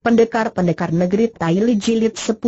Pendekar-pendekar negeri Taili Jilid 10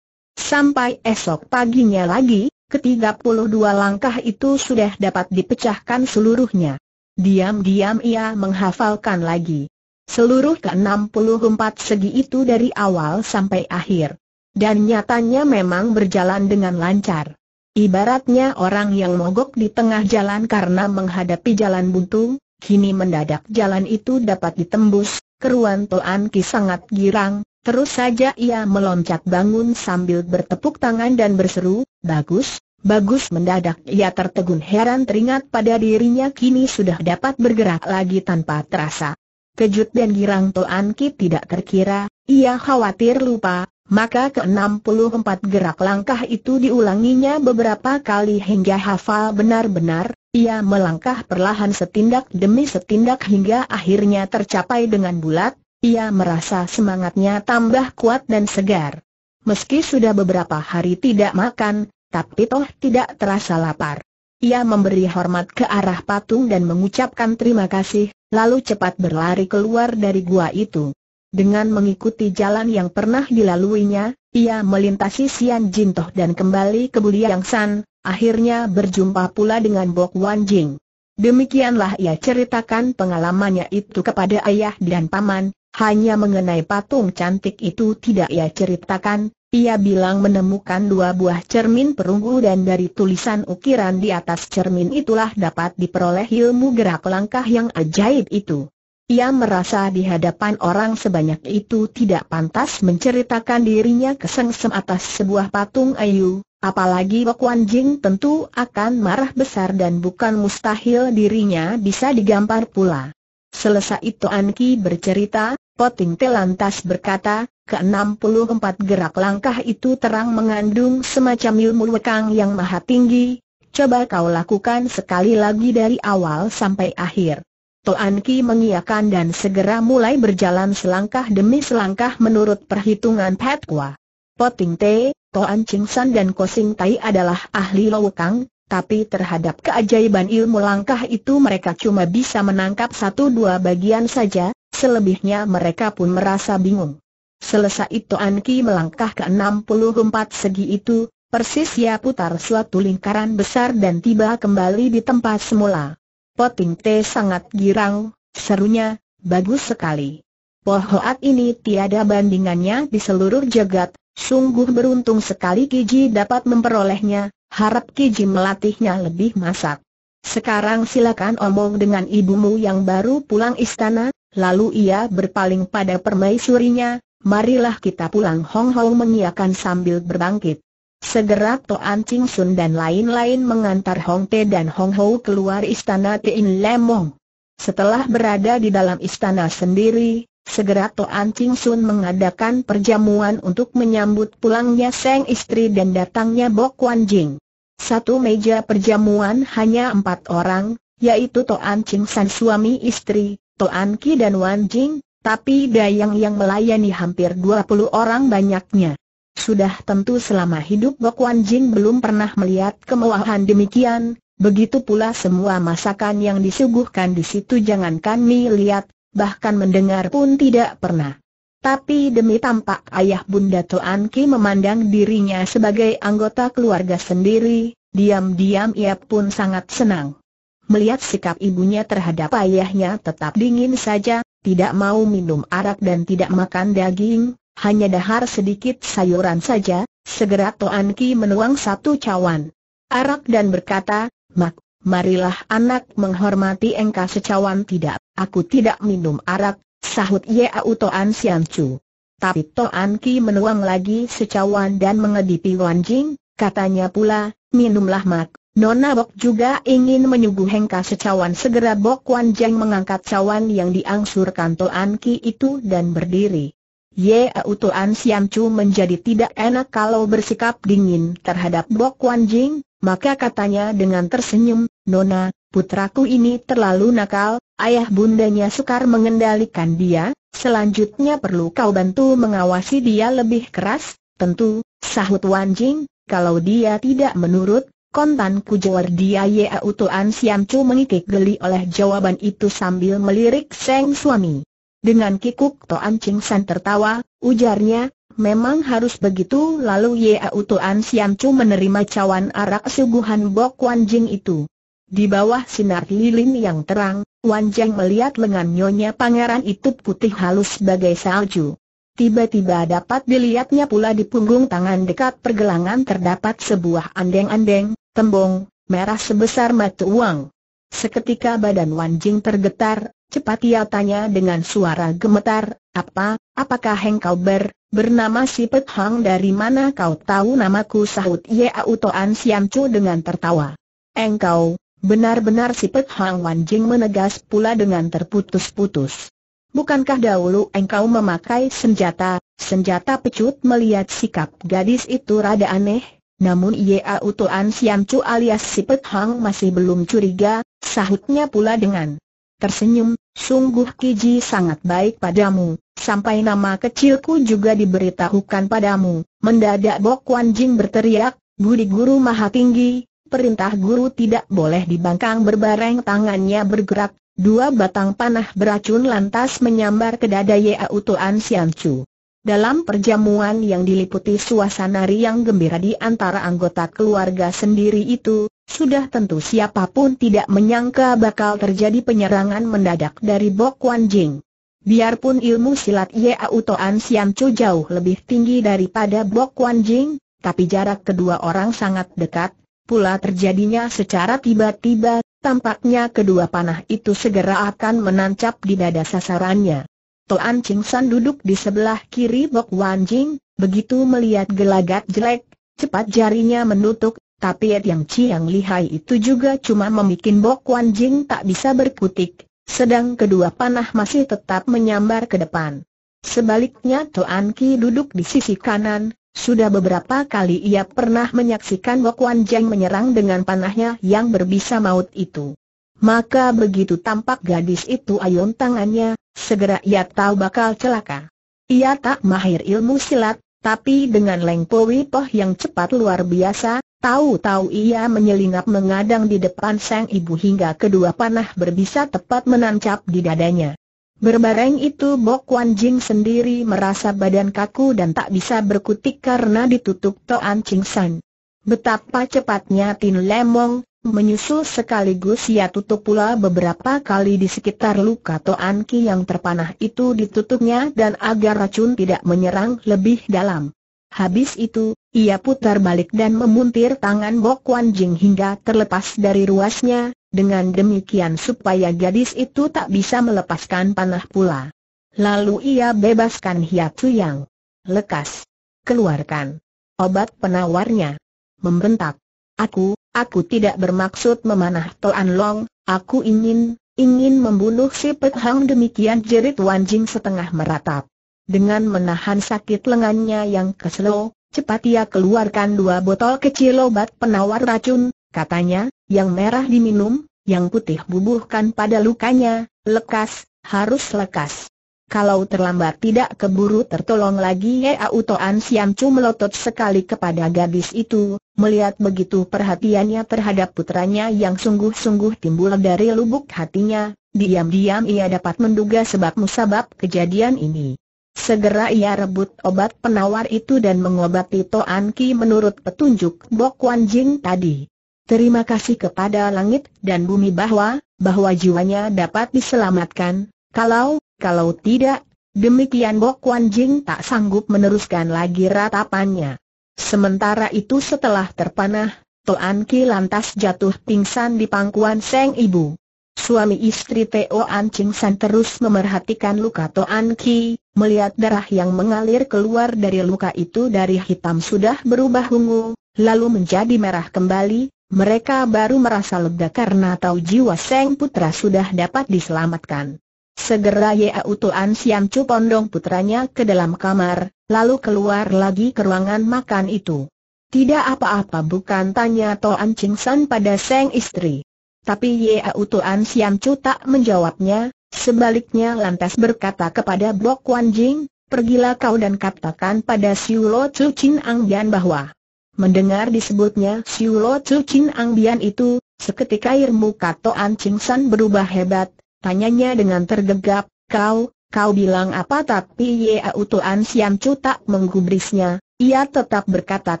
Sampai esok paginya lagi, ke-32 langkah itu sudah dapat dipecahkan seluruhnya. Diam-diam ia menghafalkan lagi. Seluruh ke-64 segi itu dari awal sampai akhir. Dan nyatanya memang berjalan dengan lancar. Ibaratnya orang yang mogok di tengah jalan karena menghadapi jalan buntu, kini mendadak jalan itu dapat ditembus, keruan Toan Ki sangat girang, terus saja ia meloncat bangun sambil bertepuk tangan dan berseru, bagus, bagus mendadak ia tertegun heran teringat pada dirinya kini sudah dapat bergerak lagi tanpa terasa. Kejut dan girang Toan Ki tidak terkira, ia khawatir lupa, maka ke-64 gerak langkah itu diulanginya beberapa kali hingga hafal benar-benar, ia melangkah perlahan setindak demi setindak hingga akhirnya tercapai dengan bulat, ia merasa semangatnya tambah kuat dan segar. Meski sudah beberapa hari tidak makan, tapi toh tidak terasa lapar. Ia memberi hormat ke arah patung dan mengucapkan terima kasih, lalu cepat berlari keluar dari gua itu. Dengan mengikuti jalan yang pernah dilaluinya, ia melintasi Sian Jintoh dan kembali ke Buliang San, akhirnya berjumpa pula dengan Bok Wan Jing. Demikianlah ia ceritakan pengalamannya itu kepada ayah dan paman, hanya mengenai patung cantik itu tidak ia ceritakan, ia bilang menemukan dua buah cermin perunggu dan dari tulisan ukiran di atas cermin itulah dapat diperoleh ilmu gerak langkah yang ajaib itu. Ia merasa di hadapan orang sebanyak itu tidak pantas menceritakan dirinya kesengsem atas sebuah patung ayu, apalagi Bok Wan Jing tentu akan marah besar dan bukan mustahil dirinya bisa digampar pula. Selesai itu Anki bercerita, Poting Te lantas berkata, ke-64 gerak langkah itu terang mengandung semacam ilmu wekang yang maha tinggi, coba kau lakukan sekali lagi dari awal sampai akhir. Toan Ki mengiyakan dan segera mulai berjalan selangkah demi selangkah menurut perhitungan Pat Kwa. Poting Te, Toan Ching San dan Kosing Tai adalah ahli lowkang, tapi terhadap keajaiban ilmu langkah itu mereka cuma bisa menangkap satu dua bagian saja, selebihnya mereka pun merasa bingung. Selesai Toan Ki melangkah ke 64 segi itu, persis ia putar suatu lingkaran besar dan tiba kembali di tempat semula. Poting Te sangat girang, serunya, bagus sekali. Pohoat ini tiada bandingannya di seluruh jagat, sungguh beruntung sekali Kiji dapat memperolehnya, harap Kiji melatihnya lebih masak. Sekarang silakan omong dengan ibumu yang baru pulang istana, lalu ia berpaling pada permaisurinya, marilah kita pulang Hong Hong mengiakan sambil berbangkit. Segera Toan Ching Sun dan lain-lain mengantar Hong Te dan Hong Ho keluar istana Tein Lemong. Setelah berada di dalam istana sendiri, segera Toan Ching Sun mengadakan perjamuan untuk menyambut pulangnya Seng istri dan datangnya Bok Wan Jing. Satu meja perjamuan hanya empat orang, yaitu Toan Ching San suami istri, Toan Ki dan Wan Jing, tapi Dayang yang melayani hampir 20 orang banyaknya. Sudah tentu selama hidup Bok Wan Jing belum pernah melihat kemewahan demikian, begitu pula semua masakan yang disuguhkan di situ jangankan mi lihat, bahkan mendengar pun tidak pernah. Tapi demi tampak ayah Bunda Toan Ki memandang dirinya sebagai anggota keluarga sendiri, diam-diam ia pun sangat senang. Melihat sikap ibunya terhadap ayahnya tetap dingin saja, tidak mau minum arak dan tidak makan daging, hanya dahar sedikit sayuran saja, segera Toan Ki menuang satu cawan arak dan berkata, Mak, marilah anak menghormati engkau secawan tidak, aku tidak minum arak, sahut Yau Toan Sian Chu. Tapi Toan Ki menuang lagi secawan dan mengedipi Wan Jing, katanya pula, minumlah mak. Nona Bok juga ingin menyuguh hengka secawan segera Bok Wan Jing mengangkat cawan yang diangsurkan Toan Ki itu dan berdiri. Ye Tuan Siam Chu menjadi tidak enak kalau bersikap dingin terhadap Bok Wan Jing, maka katanya dengan tersenyum, Nona, putraku ini terlalu nakal, ayah bundanya sukar mengendalikan dia, selanjutnya perlu kau bantu mengawasi dia lebih keras, tentu, sahut Wan Jing, kalau dia tidak menurut, kontan jawar dia Ye Tuan Siam Chu mengikik geli oleh jawaban itu sambil melirik Seng suami. Dengan kikuk Toan Ching San tertawa, ujarnya, memang harus begitu lalu Yau Tuan Siam Chu menerima cawan arak suguhan Bok Wan Jing itu. Di bawah sinar lilin yang terang, Wan Jing melihat lengan nyonya pangeran itu putih halus sebagai salju. Tiba-tiba dapat dilihatnya pula di punggung tangan dekat pergelangan terdapat sebuah andeng-andeng, tembong, merah sebesar mata uang. Seketika badan Wan Jing tergetar, cepat ia tanya dengan suara gemetar, apa, apakah engkau ber, bernama si Pet Hang dari mana kau tahu namaku? sahut Ye Autoan Siam Chu dengan tertawa. Engkau, benar-benar si Pet Hang Wan Jing menegas pula dengan terputus-putus. Bukankah dahulu engkau memakai senjata, senjata pecut melihat sikap gadis itu rada aneh, namun Ia Utoan Siam Chu alias Sipet Hang masih belum curiga, sahutnya pula dengan tersenyum, sungguh Kiji sangat baik padamu, sampai nama kecilku juga diberitahukan padamu, mendadak Bok Wan Jing berteriak, Budi Guru Maha Tinggi, perintah guru tidak boleh dibangkang berbareng tangannya bergerak, Dua batang panah beracun lantas menyambar ke dada Yau Tuan Sian Chu. Dalam perjamuan yang diliputi suasana riang gembira di antara anggota keluarga sendiri itu, sudah tentu siapa pun tidak menyangka bakal terjadi penyerangan mendadak dari Bok Wan Jing. Biarpun ilmu silat Yau Toan Sian Chu jauh lebih tinggi daripada Bok Wan Jing, tapi jarak kedua orang sangat dekat, pula terjadinya secara tiba-tiba, Tampaknya kedua panah itu segera akan menancap di dada sasarannya. Toan Ching San duduk di sebelah kiri Bok Wan Jing, begitu melihat gelagat jelek, cepat jarinya menutup, tapi yang Chiang lihai itu juga cuma membuat Bok Wan Jing tak bisa berkutik, sedang kedua panah masih tetap menyambar ke depan. Sebaliknya Toan Ki duduk di sisi kanan, sudah beberapa kali ia pernah menyaksikan Wok Wan Jeng menyerang dengan panahnya yang berbisa maut itu. Maka begitu tampak gadis itu ayun tangannya, segera ia tahu bakal celaka. Ia tak mahir ilmu silat, tapi dengan Leng Po Poh yang cepat luar biasa, tahu-tahu ia menyelinap mengadang di depan sang ibu hingga kedua panah berbisa tepat menancap di dadanya. Berbareng itu Bok Wan Jing sendiri merasa badan kaku dan tak bisa berkutik karena ditutup Toan Ching San. Betapa cepatnya Tin Lemong, menyusul sekaligus ia tutup pula beberapa kali di sekitar luka Toan Ki yang terpanah itu ditutupnya dan agar racun tidak menyerang lebih dalam. Habis itu, ia putar balik dan memuntir tangan Bok Wan Jing hingga terlepas dari ruasnya, dengan demikian supaya gadis itu tak bisa melepaskan panah pula. Lalu ia bebaskan hiatu yang lekas. Keluarkan obat penawarnya. Membentak. Aku, aku tidak bermaksud memanah Toan Long, aku ingin, ingin membunuh si Pet Hang demikian jerit Wanjing setengah meratap. Dengan menahan sakit lengannya yang keselo, cepat ia keluarkan dua botol kecil obat penawar racun, katanya, yang merah diminum, yang putih bubuhkan pada lukanya, lekas, harus lekas. Kalau terlambat tidak keburu tertolong lagi Ya Toan Siam Chu melotot sekali kepada gadis itu, melihat begitu perhatiannya terhadap putranya yang sungguh-sungguh timbul dari lubuk hatinya, diam-diam ia dapat menduga sebab musabab kejadian ini. Segera ia rebut obat penawar itu dan mengobati Toan Ki menurut petunjuk Bok Wan Jing tadi. Terima kasih kepada langit dan bumi bahwa, bahwa jiwanya dapat diselamatkan, kalau, kalau tidak, demikian Bok Wan Jing tak sanggup meneruskan lagi ratapannya. Sementara itu setelah terpanah, Toan Ki lantas jatuh pingsan di pangkuan Seng Ibu. Suami istri Teo An Ching San terus memerhatikan luka Toan Ki, melihat darah yang mengalir keluar dari luka itu dari hitam sudah berubah ungu, lalu menjadi merah kembali, mereka baru merasa lega karena tahu jiwa Seng Putra sudah dapat diselamatkan. Segera Yau Tuan Siam Chu pondong putranya ke dalam kamar, lalu keluar lagi ke ruangan makan itu. Tidak apa-apa bukan tanya Toan Ching San pada Seng istri. Tapi Yau Tuan Siam Chu tak menjawabnya, sebaliknya lantas berkata kepada Bok Wan Jing, pergilah kau dan katakan pada Siu Lo Chu Chin Ang Bian bahwa Mendengar disebutnya Siu Lo Chu Chin Ang Bian itu, seketika air muka Toan Ching San berubah hebat, tanyanya dengan tergegap, kau, kau bilang apa tapi Yau Tuan Siam Chu tak menggubrisnya, ia tetap berkata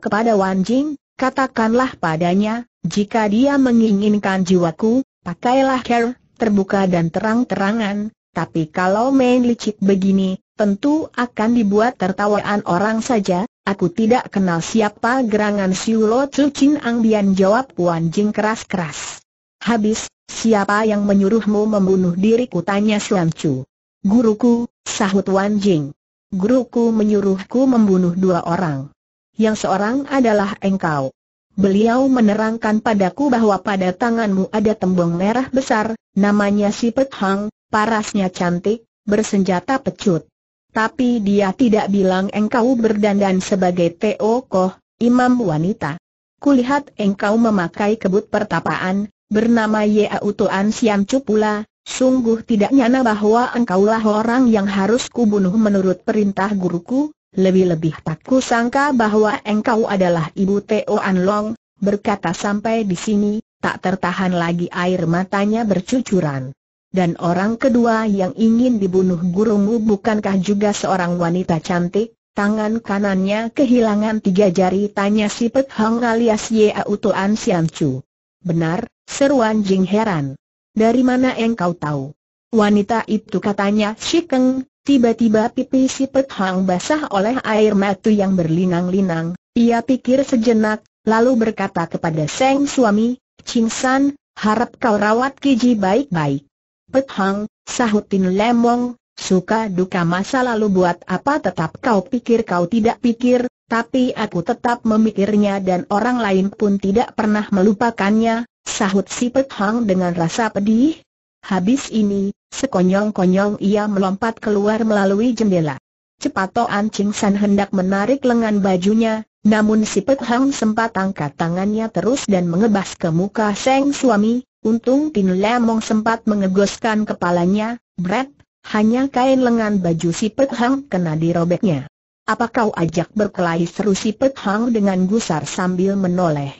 kepada Wan Jing, katakanlah padanya, jika dia menginginkan jiwaku, pakailah care, terbuka dan terang-terangan, tapi kalau main licik begini, tentu akan dibuat tertawaan orang saja, aku tidak kenal siapa gerangan Siulo Chin Ang Bian jawab Wan Jing keras-keras. Habis, siapa yang menyuruhmu membunuh diriku tanya Suan Chu. Guruku, sahut Wan Jing. Guruku menyuruhku membunuh dua orang. Yang seorang adalah engkau. Beliau menerangkan padaku bahwa pada tanganmu ada tembong merah besar, namanya Si Pet Hang, parasnya cantik, bersenjata pecut. Tapi dia tidak bilang engkau berdandan sebagai Teo Koh, imam wanita. Kulihat engkau memakai kebut pertapaan, bernama Yau Tuan Siam Chu pula, sungguh tidak nyana bahwa engkaulah orang yang harus kubunuh menurut perintah guruku, lebih-lebih tak kusangka bahwa engkau adalah ibu Teo An Long, berkata sampai di sini, tak tertahan lagi air matanya bercucuran. Dan orang kedua yang ingin dibunuh gurumu bukankah juga seorang wanita cantik? Tangan kanannya kehilangan tiga jari tanya si Pet Hang alias Yau Tuan Siam Chu. Benar, seruan Jing heran. Dari mana engkau tahu? Wanita itu katanya Shikeng, tiba-tiba pipi si Pet Hang basah oleh air mata yang berlinang-linang. Ia pikir sejenak, lalu berkata kepada Seng suami, Ching San, harap kau rawat Kiji baik-baik. Pet Hang, sahutin Lemong, suka duka masa lalu buat apa tetap kau pikir kau tidak pikir, tapi aku tetap memikirnya dan orang lain pun tidak pernah melupakannya, sahut si Pet Hang dengan rasa pedih. Habis ini, sekonyong-konyong ia melompat keluar melalui jendela. Cepat Toan Ching San hendak menarik lengan bajunya, namun si Pet Hang sempat angkat tangannya terus dan mengebas ke muka Seng suami, Untung Tin Lemong sempat mengegoskan kepalanya, Brett, hanya kain lengan baju si Pet Hang kena dirobeknya. Apa kau ajak berkelahi seru si Pet Hang dengan gusar sambil menoleh.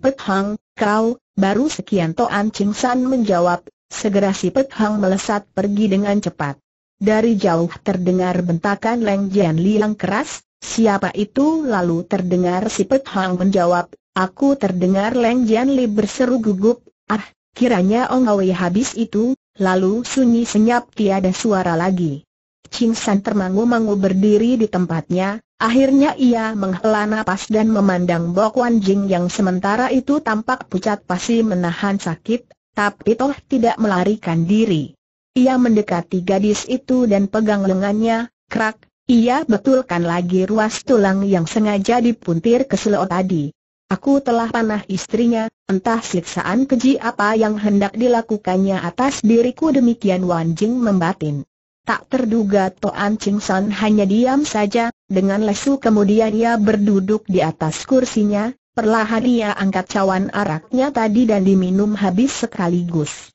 Pet Hang, kau, baru sekian Toan Ching San menjawab, segera si Pet Hang melesat pergi dengan cepat. Dari jauh terdengar bentakan Leng Jian Li yang keras, siapa itu? Lalu terdengar si Pet Hang menjawab, aku terdengar Leng Jian Li berseru gugup, ah, Kiranya Ong Awe habis itu, lalu sunyi senyap tiada suara lagi. Ching San termangu-mangu berdiri di tempatnya, akhirnya ia menghela napas dan memandang Bok Wan Jing yang sementara itu tampak pucat pasti menahan sakit, tapi toh tidak melarikan diri. Ia mendekati gadis itu dan pegang lengannya, krak, ia betulkan lagi ruas tulang yang sengaja dipuntir ke selot tadi. Aku telah panah istrinya, entah siksaan keji apa yang hendak dilakukannya atas diriku demikian Wan Jing membatin. Tak terduga Toan Ching San hanya diam saja, dengan lesu kemudian ia berduduk di atas kursinya, perlahan ia angkat cawan araknya tadi dan diminum habis sekaligus.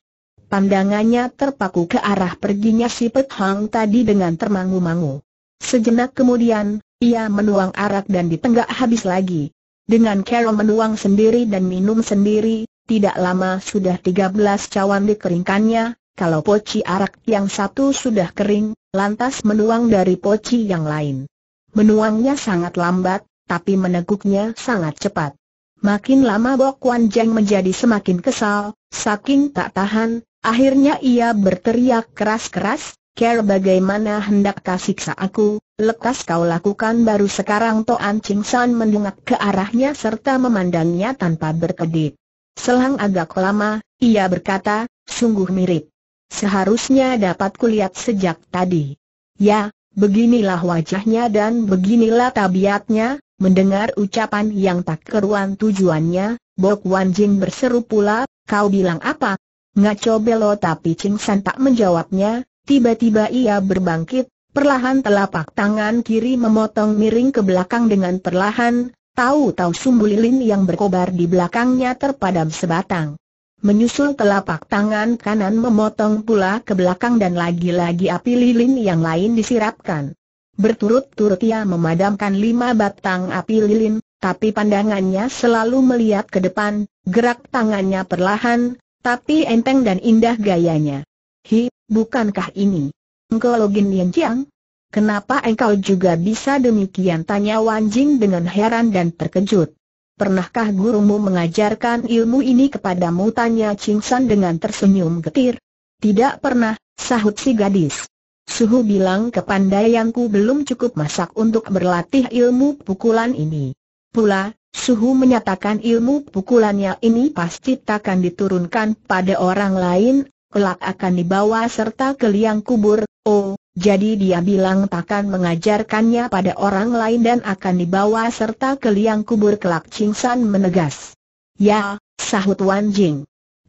Pandangannya terpaku ke arah perginya si Pet Hang tadi dengan termangu-mangu. Sejenak kemudian, ia menuang arak dan ditenggak habis lagi. Dengan Carol menuang sendiri dan minum sendiri, tidak lama sudah 13 cawan dikeringkannya, kalau poci arak yang satu sudah kering, lantas menuang dari poci yang lain. Menuangnya sangat lambat, tapi meneguknya sangat cepat. Makin lama Bok Wan Jeng menjadi semakin kesal, saking tak tahan, akhirnya ia berteriak keras-keras, Care bagaimana hendak siksa aku, lekas kau lakukan baru sekarang Toan Ching San mendengak ke arahnya serta memandangnya tanpa berkedip. Selang agak lama, ia berkata, sungguh mirip. Seharusnya dapat kulihat sejak tadi. Ya, beginilah wajahnya dan beginilah tabiatnya, mendengar ucapan yang tak keruan tujuannya, Bok Wan Jing berseru pula, kau bilang apa? Ngaco belo tapi Ching San tak menjawabnya, Tiba-tiba ia berbangkit, perlahan telapak tangan kiri memotong miring ke belakang dengan perlahan, tahu-tahu sumbu lilin yang berkobar di belakangnya terpadam sebatang. Menyusul telapak tangan kanan memotong pula ke belakang dan lagi-lagi api lilin yang lain disirapkan. Berturut-turut ia memadamkan lima batang api lilin, tapi pandangannya selalu melihat ke depan, gerak tangannya perlahan, tapi enteng dan indah gayanya. Hi, bukankah ini engkau Login Yan Jiang? Kenapa engkau juga bisa demikian? Tanya Wan Jing dengan heran dan terkejut. Pernahkah gurumu mengajarkan ilmu ini kepadamu? Tanya Ching San dengan tersenyum getir. Tidak pernah, sahut si gadis. Suhu bilang kepandaianku belum cukup masak untuk berlatih ilmu pukulan ini. Pula, Suhu menyatakan ilmu pukulannya ini pasti takkan diturunkan pada orang lain, kelak akan dibawa serta ke liang kubur, oh, jadi dia bilang takkan mengajarkannya pada orang lain dan akan dibawa serta ke liang kubur kelak Ching San menegas. Ya, sahut Wan Jing.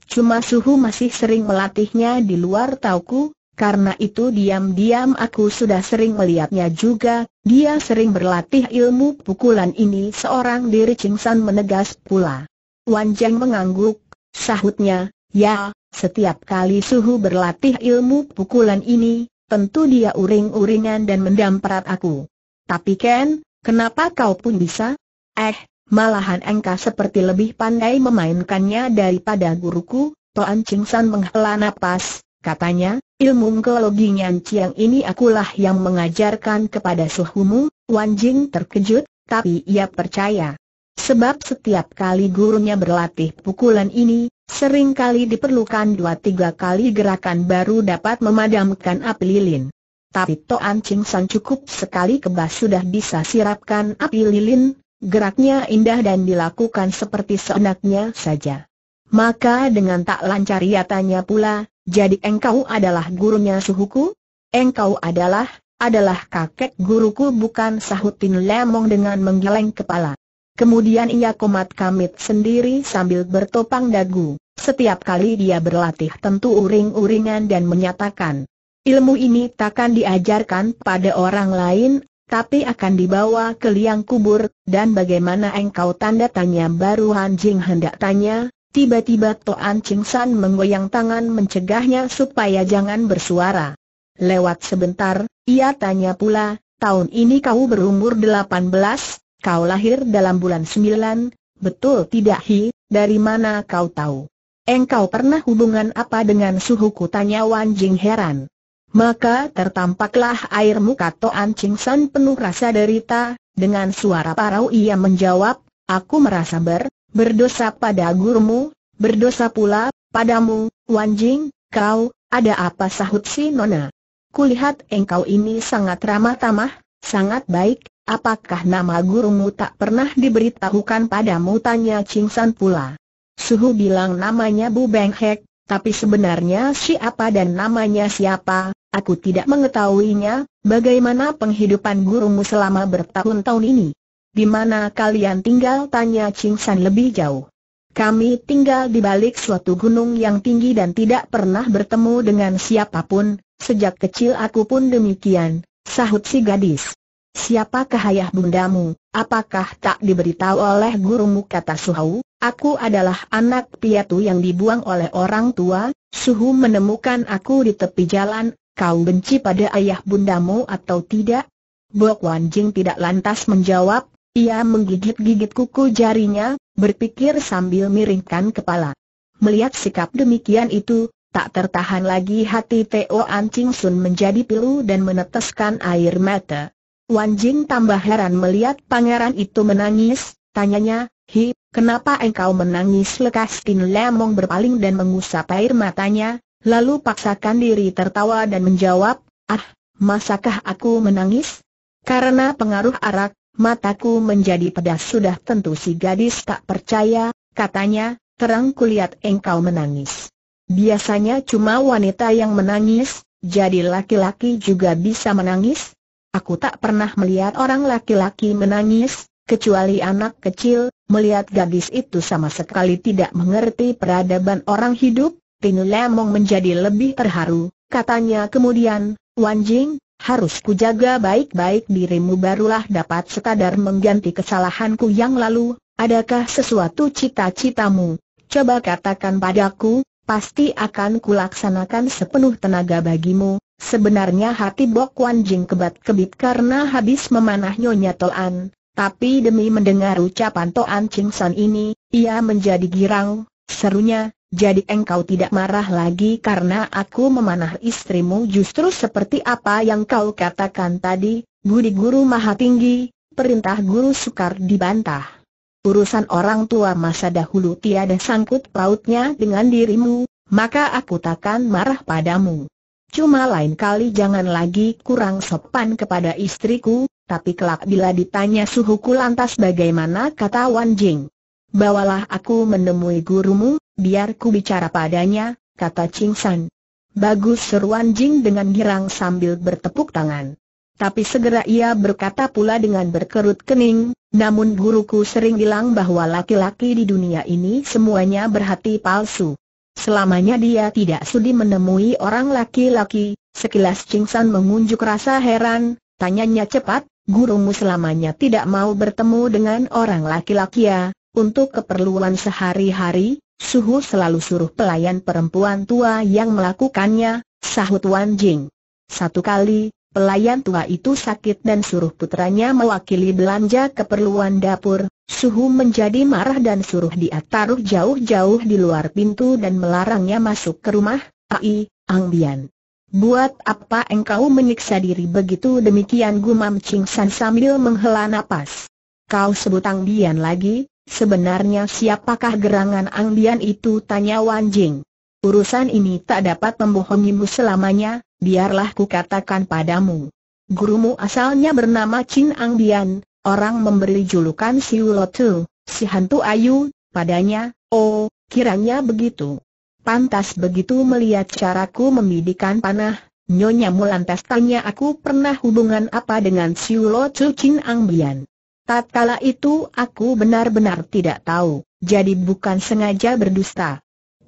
Cuma suhu masih sering melatihnya di luar tauku, karena itu diam-diam aku sudah sering melihatnya juga, dia sering berlatih ilmu pukulan ini seorang diri San menegas pula. Wan Jeng mengangguk, sahutnya, ya, setiap kali suhu berlatih ilmu pukulan ini, tentu dia uring-uringan dan mendamprat aku. Tapi Ken, kenapa kau pun bisa? Eh, malahan engkau seperti lebih pandai memainkannya daripada guruku, Toan Ching San menghela napas, katanya, ilmu geologi Ciang ini akulah yang mengajarkan kepada suhumu, Wan Jing terkejut, tapi ia percaya. Sebab setiap kali gurunya berlatih pukulan ini, sering kali diperlukan dua tiga kali gerakan baru dapat memadamkan api lilin. Tapi Toan Ching San cukup sekali kebas sudah bisa sirapkan api lilin, geraknya indah dan dilakukan seperti seenaknya saja. Maka dengan tak lancar ia tanya pula, jadi engkau adalah gurunya suhuku? Engkau adalah, adalah kakek guruku bukan sahutin lemong dengan menggeleng kepala. Kemudian ia komat kamit sendiri sambil bertopang dagu. Setiap kali dia berlatih tentu uring-uringan dan menyatakan, ilmu ini takkan diajarkan pada orang lain, tapi akan dibawa ke liang kubur, dan bagaimana engkau tanda tanya baru Hanjing hendak tanya, Tiba-tiba Toan Ching San menggoyang tangan mencegahnya supaya jangan bersuara. Lewat sebentar, ia tanya pula, tahun ini kau berumur 18, kau lahir dalam bulan 9, betul tidak Hi, dari mana kau tahu? Engkau pernah hubungan apa dengan suhuku tanya Wan Jing heran. Maka tertampaklah air muka Toan Ching San penuh rasa derita, dengan suara parau ia menjawab, aku merasa ber, berdosa pada gurumu, berdosa pula, padamu, Wanjing, kau, ada apa sahut si Nona? Kulihat engkau ini sangat ramah tamah, sangat baik, apakah nama gurumu tak pernah diberitahukan padamu? Tanya Ching San pula. Suhu bilang namanya Bu Beng Hek, tapi sebenarnya siapa dan namanya siapa, aku tidak mengetahuinya, bagaimana penghidupan gurumu selama bertahun-tahun ini? Di mana kalian tinggal? Tanya Ching San lebih jauh. Kami tinggal di balik suatu gunung yang tinggi dan tidak pernah bertemu dengan siapa pun, sejak kecil aku pun demikian, sahut si gadis. Siapakah ayah bundamu, apakah tak diberitahu oleh gurumu kata Suhu, aku adalah anak piatu yang dibuang oleh orang tua, Suhu menemukan aku di tepi jalan, kau benci pada ayah bundamu atau tidak? Bok Wan Jing tidak lantas menjawab, ia menggigit-gigit kuku jarinya, berpikir sambil miringkan kepala. Melihat sikap demikian itu, tak tertahan lagi hati Teo Ancing Sun menjadi pilu dan meneteskan air mata. Wan Jing tambah heran melihat pangeran itu menangis, tanyanya, Hi, kenapa engkau menangis lekas Tin Lemong berpaling dan mengusap air matanya, lalu paksakan diri tertawa dan menjawab, ah, masakah aku menangis? Karena pengaruh arak, Mataku menjadi pedas sudah tentu si gadis tak percaya, katanya, terang kulihat engkau menangis. Biasanya cuma wanita yang menangis, jadi laki-laki juga bisa menangis? Aku tak pernah melihat orang laki-laki menangis, kecuali anak kecil, melihat gadis itu sama sekali tidak mengerti peradaban orang hidup, Tinu Lemong menjadi lebih terharu, katanya kemudian, Wanjing, harus kujaga baik-baik dirimu barulah dapat sekadar mengganti kesalahanku yang lalu, adakah sesuatu cita-citamu? Coba katakan padaku, pasti akan kulaksanakan sepenuh tenaga bagimu. Sebenarnya hati Bok Wan Jing kebat-kebit karena habis memanah Nyonya Toan, tapi demi mendengar ucapan Toan Ching San ini, ia menjadi girang, serunya, jadi engkau tidak marah lagi karena aku memanah istrimu justru seperti apa yang kau katakan tadi, budi guru maha tinggi, perintah guru sukar dibantah. Urusan orang tua masa dahulu tiada sangkut pautnya dengan dirimu, maka aku takkan marah padamu. Cuma lain kali jangan lagi kurang sopan kepada istriku, tapi kelak bila ditanya suhuku lantas bagaimana kata Wan Jing. Bawalah aku menemui gurumu, biar ku bicara padanya, kata Ching San. Bagus seruan Jing dengan girang sambil bertepuk tangan. Tapi segera ia berkata pula dengan berkerut kening, namun guruku sering bilang bahwa laki-laki di dunia ini semuanya berhati palsu. Selamanya dia tidak sudi menemui orang laki-laki, sekilas Ching San mengunjuk rasa heran, tanyanya cepat, gurumu selamanya tidak mau bertemu dengan orang laki-laki ya, untuk keperluan sehari-hari, Suhu selalu suruh pelayan perempuan tua yang melakukannya, sahut Wan Jing. Satu kali, pelayan tua itu sakit dan suruh putranya mewakili belanja keperluan dapur, Suhu menjadi marah dan suruh dia taruh jauh-jauh di luar pintu dan melarangnya masuk ke rumah, Ai, Ang Bian. Buat apa engkau menyiksa diri begitu demikian gumam Ching San sambil menghela napas. Kau sebut Ang Bian lagi, Sebenarnya siapakah gerangan Angbian itu tanya Wan Jing. Urusan ini tak dapat membohongimu selamanya, biarlah ku katakan padamu. Gurumu asalnya bernama Chin Angbian, orang memberi julukan si Ulotu, si hantu ayu, padanya, oh, kiranya begitu. Pantas begitu melihat caraku membidikan panah, Nyonya Mulantas tanya aku pernah hubungan apa dengan si Ulotu Chin Angbian. Tatkala itu aku benar-benar tidak tahu, jadi bukan sengaja berdusta.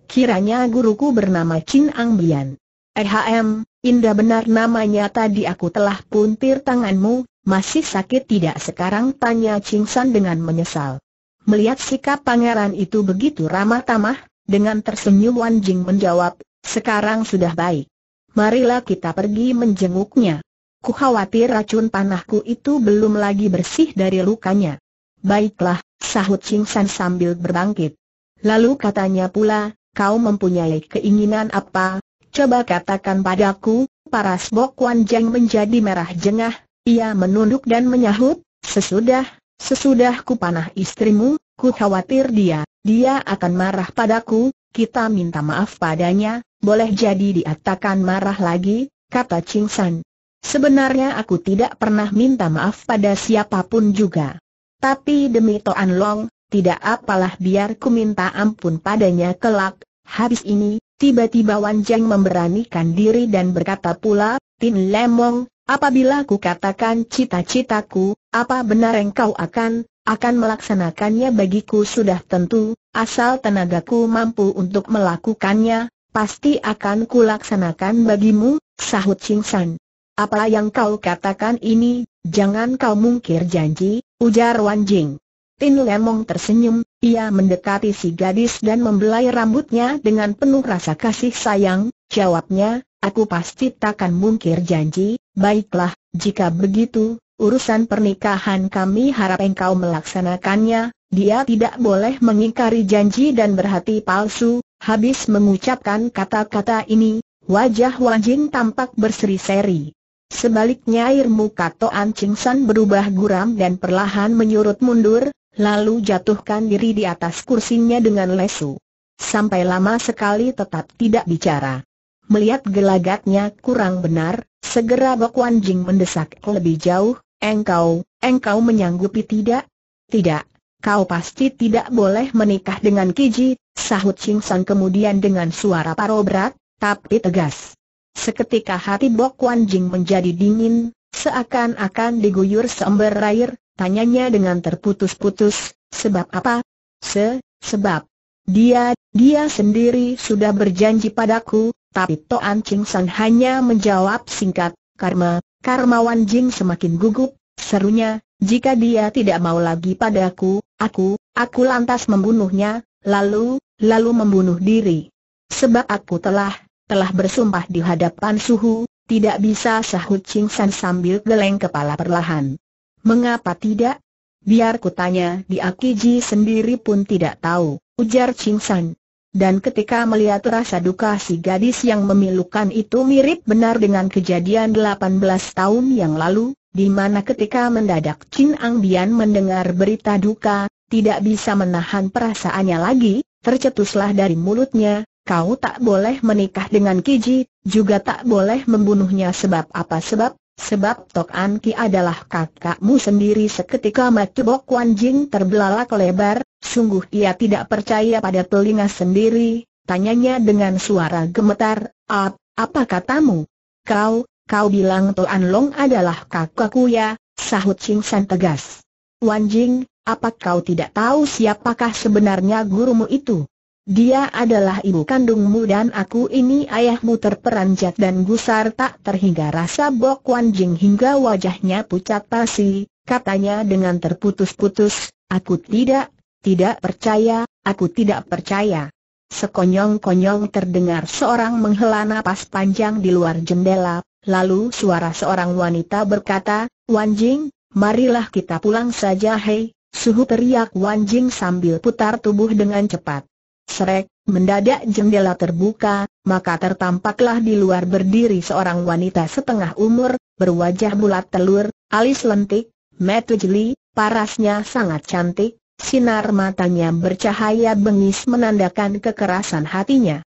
Kiranya guruku bernama Chin Ang Bian. EHM, indah benar namanya tadi aku telah puntir tanganmu, masih sakit tidak sekarang tanya Ching San dengan menyesal. Melihat sikap pangeran itu begitu ramah tamah, dengan tersenyum Wan Jing menjawab, sekarang sudah baik. Marilah kita pergi menjenguknya. Ku khawatir racun panahku itu belum lagi bersih dari lukanya. Baiklah, sahut Ching San sambil berbangkit. Lalu katanya pula, kau mempunyai keinginan apa? Coba katakan padaku, paras Bok Wan Jeng menjadi merah jengah, ia menunduk dan menyahut, sesudah, sesudah ku panah istrimu, ku khawatir dia, dia akan marah padaku, kita minta maaf padanya, boleh jadi dia takkan marah lagi, kata Ching San. Sebenarnya aku tidak pernah minta maaf pada siapa pun juga. Tapi demi Toan Long, tidak apalah biar ku minta ampun padanya kelak. Habis ini, tiba-tiba Wan Jeng memberanikan diri dan berkata pula, Tin Lemong, apabila ku katakan cita-citaku, apa benar engkau akan, akan melaksanakannya bagiku sudah tentu, asal tenagaku mampu untuk melakukannya, pasti akan kulaksanakan bagimu, sahut Ching San. Apa yang kau katakan ini, jangan kau mungkir janji, ujar Wan Jing. Tin Lemong tersenyum, ia mendekati si gadis dan membelai rambutnya dengan penuh rasa kasih sayang, jawabnya, aku pasti takkan mungkir janji, baiklah, jika begitu, urusan pernikahan kami harap engkau melaksanakannya, dia tidak boleh mengingkari janji dan berhati palsu, habis mengucapkan kata-kata ini, wajah Jing tampak berseri-seri. Sebaliknya air muka Toan berubah guram dan perlahan menyurut mundur, lalu jatuhkan diri di atas kursinya dengan lesu. Sampai lama sekali tetap tidak bicara. Melihat gelagatnya kurang benar, segera Bok Wan Jing mendesak lebih jauh, engkau, engkau menyanggupi tidak? Tidak, kau pasti tidak boleh menikah dengan Kiji, sahut Ching San kemudian dengan suara paro berat, tapi tegas. Seketika hati Bok Wan Jing menjadi dingin, seakan-akan diguyur seember air, tanyanya dengan terputus-putus, sebab apa? Se, sebab. Dia, dia sendiri sudah berjanji padaku, tapi Toan Ching San hanya menjawab singkat, karma, karma Wan Jing semakin gugup, serunya, jika dia tidak mau lagi padaku, aku, aku lantas membunuhnya, lalu, lalu membunuh diri. Sebab aku telah, telah bersumpah di hadapan suhu, tidak bisa sahut Ching San sambil geleng kepala perlahan. Mengapa tidak? Biar ku tanya di Akiji sendiri pun tidak tahu, ujar Ching San. dan ketika melihat rasa duka si gadis yang memilukan itu mirip benar dengan kejadian 18 tahun yang lalu, di mana ketika mendadak Chin Ang Bian mendengar berita duka, tidak bisa menahan perasaannya lagi, tercetuslah dari mulutnya, kau tak boleh menikah dengan Kiji, juga tak boleh membunuhnya sebab apa sebab, sebab Tok An Ki adalah kakakmu sendiri seketika mata Bok Wan Jing terbelalak lebar, sungguh ia tidak percaya pada telinga sendiri, tanyanya dengan suara gemetar, Ap, apa katamu? Kau, kau bilang Toan Long adalah kakakku ya, sahut Ching San tegas. Wan Jing, apa kau tidak tahu siapakah sebenarnya gurumu itu? Dia adalah ibu kandungmu dan aku ini ayahmu terperanjat dan gusar tak terhingga rasa Bok Wan Jing hingga wajahnya pucat pasi, katanya dengan terputus-putus, aku tidak, tidak percaya, aku tidak percaya. Sekonyong-konyong terdengar seorang menghela napas panjang di luar jendela, lalu suara seorang wanita berkata, Wan Jing, marilah kita pulang saja hei, Suhu teriak Wan Jing sambil putar tubuh dengan cepat. Serek, mendadak jendela terbuka, maka tertampaklah di luar berdiri seorang wanita setengah umur, berwajah bulat telur, alis lentik, metu jeli, parasnya sangat cantik, sinar matanya bercahaya bengis menandakan kekerasan hatinya.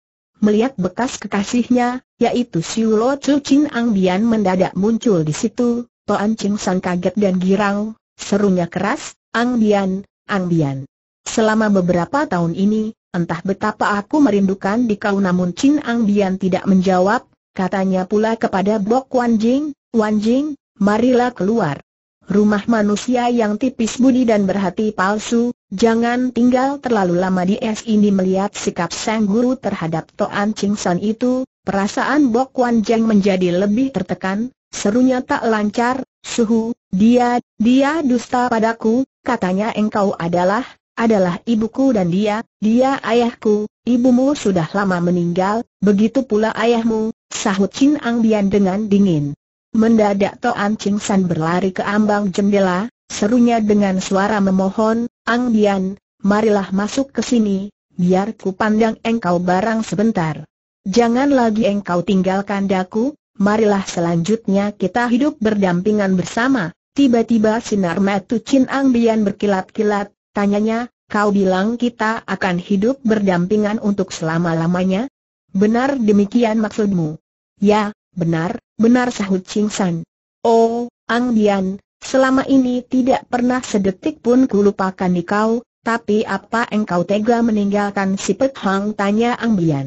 Melihat bekas kekasihnya, yaitu Siulo Chu Chin Ang Bian mendadak muncul di situ, Toan Ching San kaget dan girang, serunya keras, Ang Bian, Ang Bian. Selama beberapa tahun ini, entah betapa aku merindukan di kau namun Chin Ang Bian tidak menjawab, katanya pula kepada Bok Wan Jing, Wan Jing, marilah keluar. Rumah manusia yang tipis budi dan berhati palsu, jangan tinggal terlalu lama di es ini melihat sikap sang guru terhadap Toan Ching San itu, perasaan Bok Wan Jing menjadi lebih tertekan, serunya tak lancar, suhu, dia, dia dusta padaku, Katanya engkau adalah, adalah ibuku dan dia, dia ayahku, ibumu sudah lama meninggal, begitu pula ayahmu, sahut Chin Ang Bian dengan dingin. Mendadak Toan Ching San berlari ke ambang jendela, serunya dengan suara memohon, Ang Bian, marilah masuk ke sini, biar ku pandang engkau barang sebentar. Jangan lagi engkau tinggalkan daku, marilah selanjutnya kita hidup berdampingan bersama. Tiba-tiba sinar mata Chin Ang Bian berkilat-kilat, tanyanya, kau bilang kita akan hidup berdampingan untuk selama-lamanya? Benar demikian maksudmu? Ya, benar, benar sahut Ching San. Oh, Ang Bian, selama ini tidak pernah sedetik pun kulupakan kau, tapi apa engkau tega meninggalkan si Pet Hang tanya Ang Bian.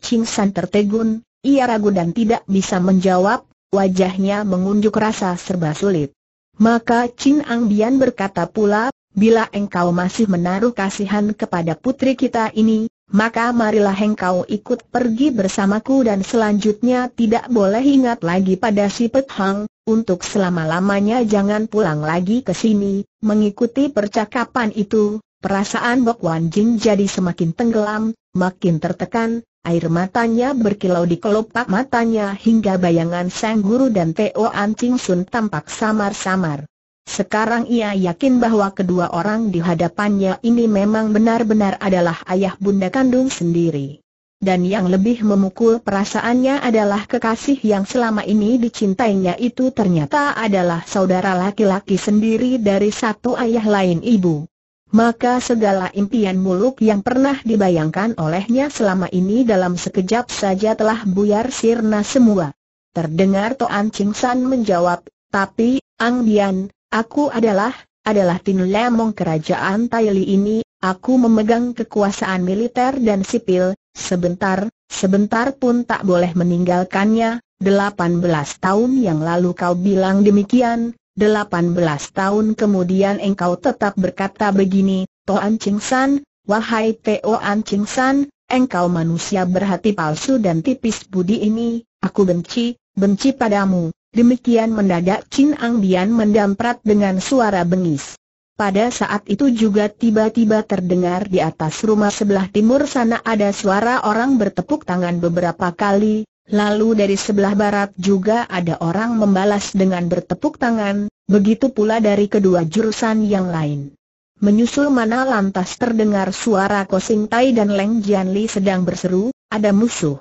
Ching San tertegun, ia ragu dan tidak bisa menjawab, wajahnya mengunjuk rasa serba sulit. Maka Chin Ang Bian berkata pula, bila engkau masih menaruh kasihan kepada putri kita ini, maka marilah engkau ikut pergi bersamaku dan selanjutnya tidak boleh ingat lagi pada si Pet Hang, untuk selama-lamanya jangan pulang lagi ke sini. Mengikuti percakapan itu, perasaan Bok Wan Jing jadi semakin tenggelam, makin tertekan, Air matanya berkilau di kelopak matanya hingga bayangan sang guru dan Teo Ancing Sun tampak samar-samar. Sekarang ia yakin bahwa kedua orang di hadapannya ini memang benar-benar adalah ayah bunda kandung sendiri. Dan yang lebih memukul perasaannya adalah kekasih yang selama ini dicintainya itu ternyata adalah saudara laki-laki sendiri dari satu ayah lain ibu maka segala impian muluk yang pernah dibayangkan olehnya selama ini dalam sekejap saja telah buyar sirna semua. Terdengar Toan Ching San menjawab, tapi, Ang Bian, aku adalah, adalah Tin Lemong kerajaan Taili ini, aku memegang kekuasaan militer dan sipil, sebentar, sebentar pun tak boleh meninggalkannya, 18 tahun yang lalu kau bilang demikian, 18 tahun kemudian engkau tetap berkata begini, Toan Ching San, wahai Toan Ching San, engkau manusia berhati palsu dan tipis budi ini, aku benci, benci padamu. Demikian mendadak Chin Ang Bian mendamprat dengan suara bengis. Pada saat itu juga tiba-tiba terdengar di atas rumah sebelah timur sana ada suara orang bertepuk tangan beberapa kali, Lalu dari sebelah barat juga ada orang membalas dengan bertepuk tangan, begitu pula dari kedua jurusan yang lain. Menyusul mana lantas terdengar suara Kosing Tai dan Leng Jianli sedang berseru, ada musuh.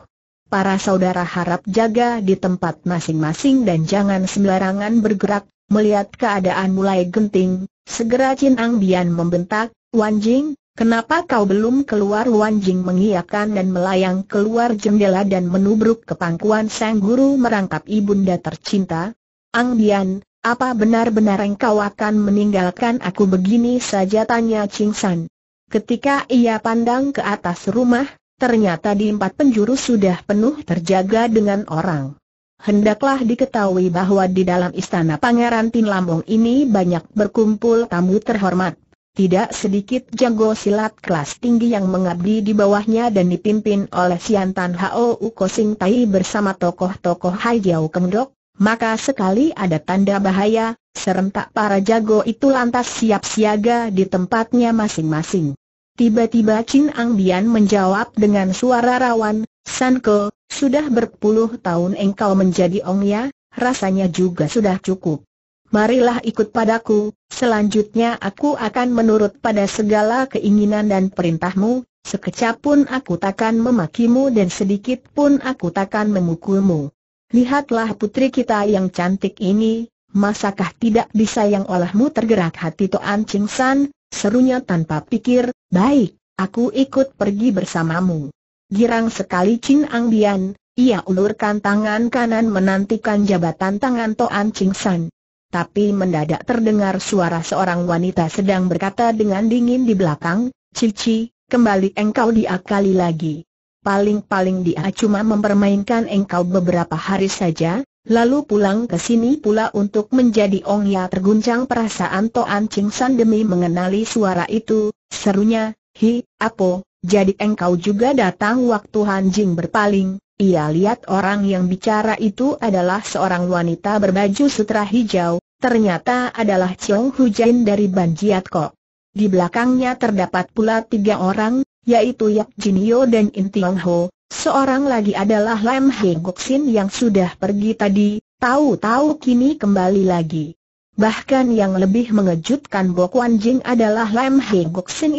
Para saudara harap jaga di tempat masing-masing dan jangan sembarangan bergerak, melihat keadaan mulai genting, segera Chin Ang Bian membentak, Wan Jing, kenapa kau belum keluar Wan Jing mengiyakan dan melayang keluar jendela dan menubruk ke pangkuan sang guru merangkap ibunda tercinta? Ang Bian, apa benar-benar engkau akan meninggalkan aku begini saja tanya Ching San. Ketika ia pandang ke atas rumah, ternyata di empat penjuru sudah penuh terjaga dengan orang. Hendaklah diketahui bahwa di dalam istana Pangeran Tin Lambong ini banyak berkumpul tamu terhormat. Tidak sedikit jago silat kelas tinggi yang mengabdi di bawahnya dan dipimpin oleh Siantan Hao Uko Sing Tai bersama tokoh-tokoh Hai Jiao Kengdok, maka sekali ada tanda bahaya, serentak para jago itu lantas siap siaga di tempatnya masing-masing. Tiba-tiba Chin Ang Bian menjawab dengan suara rawan, Sanko, sudah berpuluh tahun engkau menjadi Ong Ya, rasanya juga sudah cukup. Marilah ikut padaku, selanjutnya aku akan menurut pada segala keinginan dan perintahmu, sekecap pun aku takkan memakimu dan sedikit pun aku takkan memukulmu. Lihatlah putri kita yang cantik ini, masakah tidak disayang olehmu tergerak hati Toan Ching San, serunya tanpa pikir, baik, aku ikut pergi bersamamu. Girang sekali Chin Ang Bian, ia ulurkan tangan kanan menantikan jabatan tangan Toan Ching San. Tapi mendadak terdengar suara seorang wanita sedang berkata dengan dingin di belakang, Cici, kembali engkau diakali lagi. Paling-paling dia cuma mempermainkan engkau beberapa hari saja, lalu pulang ke sini pula untuk menjadi Ong Ya terguncang perasaan Toan Ching San demi mengenali suara itu, serunya, Hi, Apo, jadi engkau juga datang waktu Han Jing berpaling, ia lihat orang yang bicara itu adalah seorang wanita berbaju sutra hijau, ternyata adalah Chiong Hujain dari Banjiat Kok. Di belakangnya terdapat pula tiga orang, yaitu Yak Jinio dan In Tiong Ho, seorang lagi adalah Lam He yang sudah pergi tadi, tahu-tahu kini kembali lagi. Bahkan yang lebih mengejutkan Bok Wan Jing adalah Lam He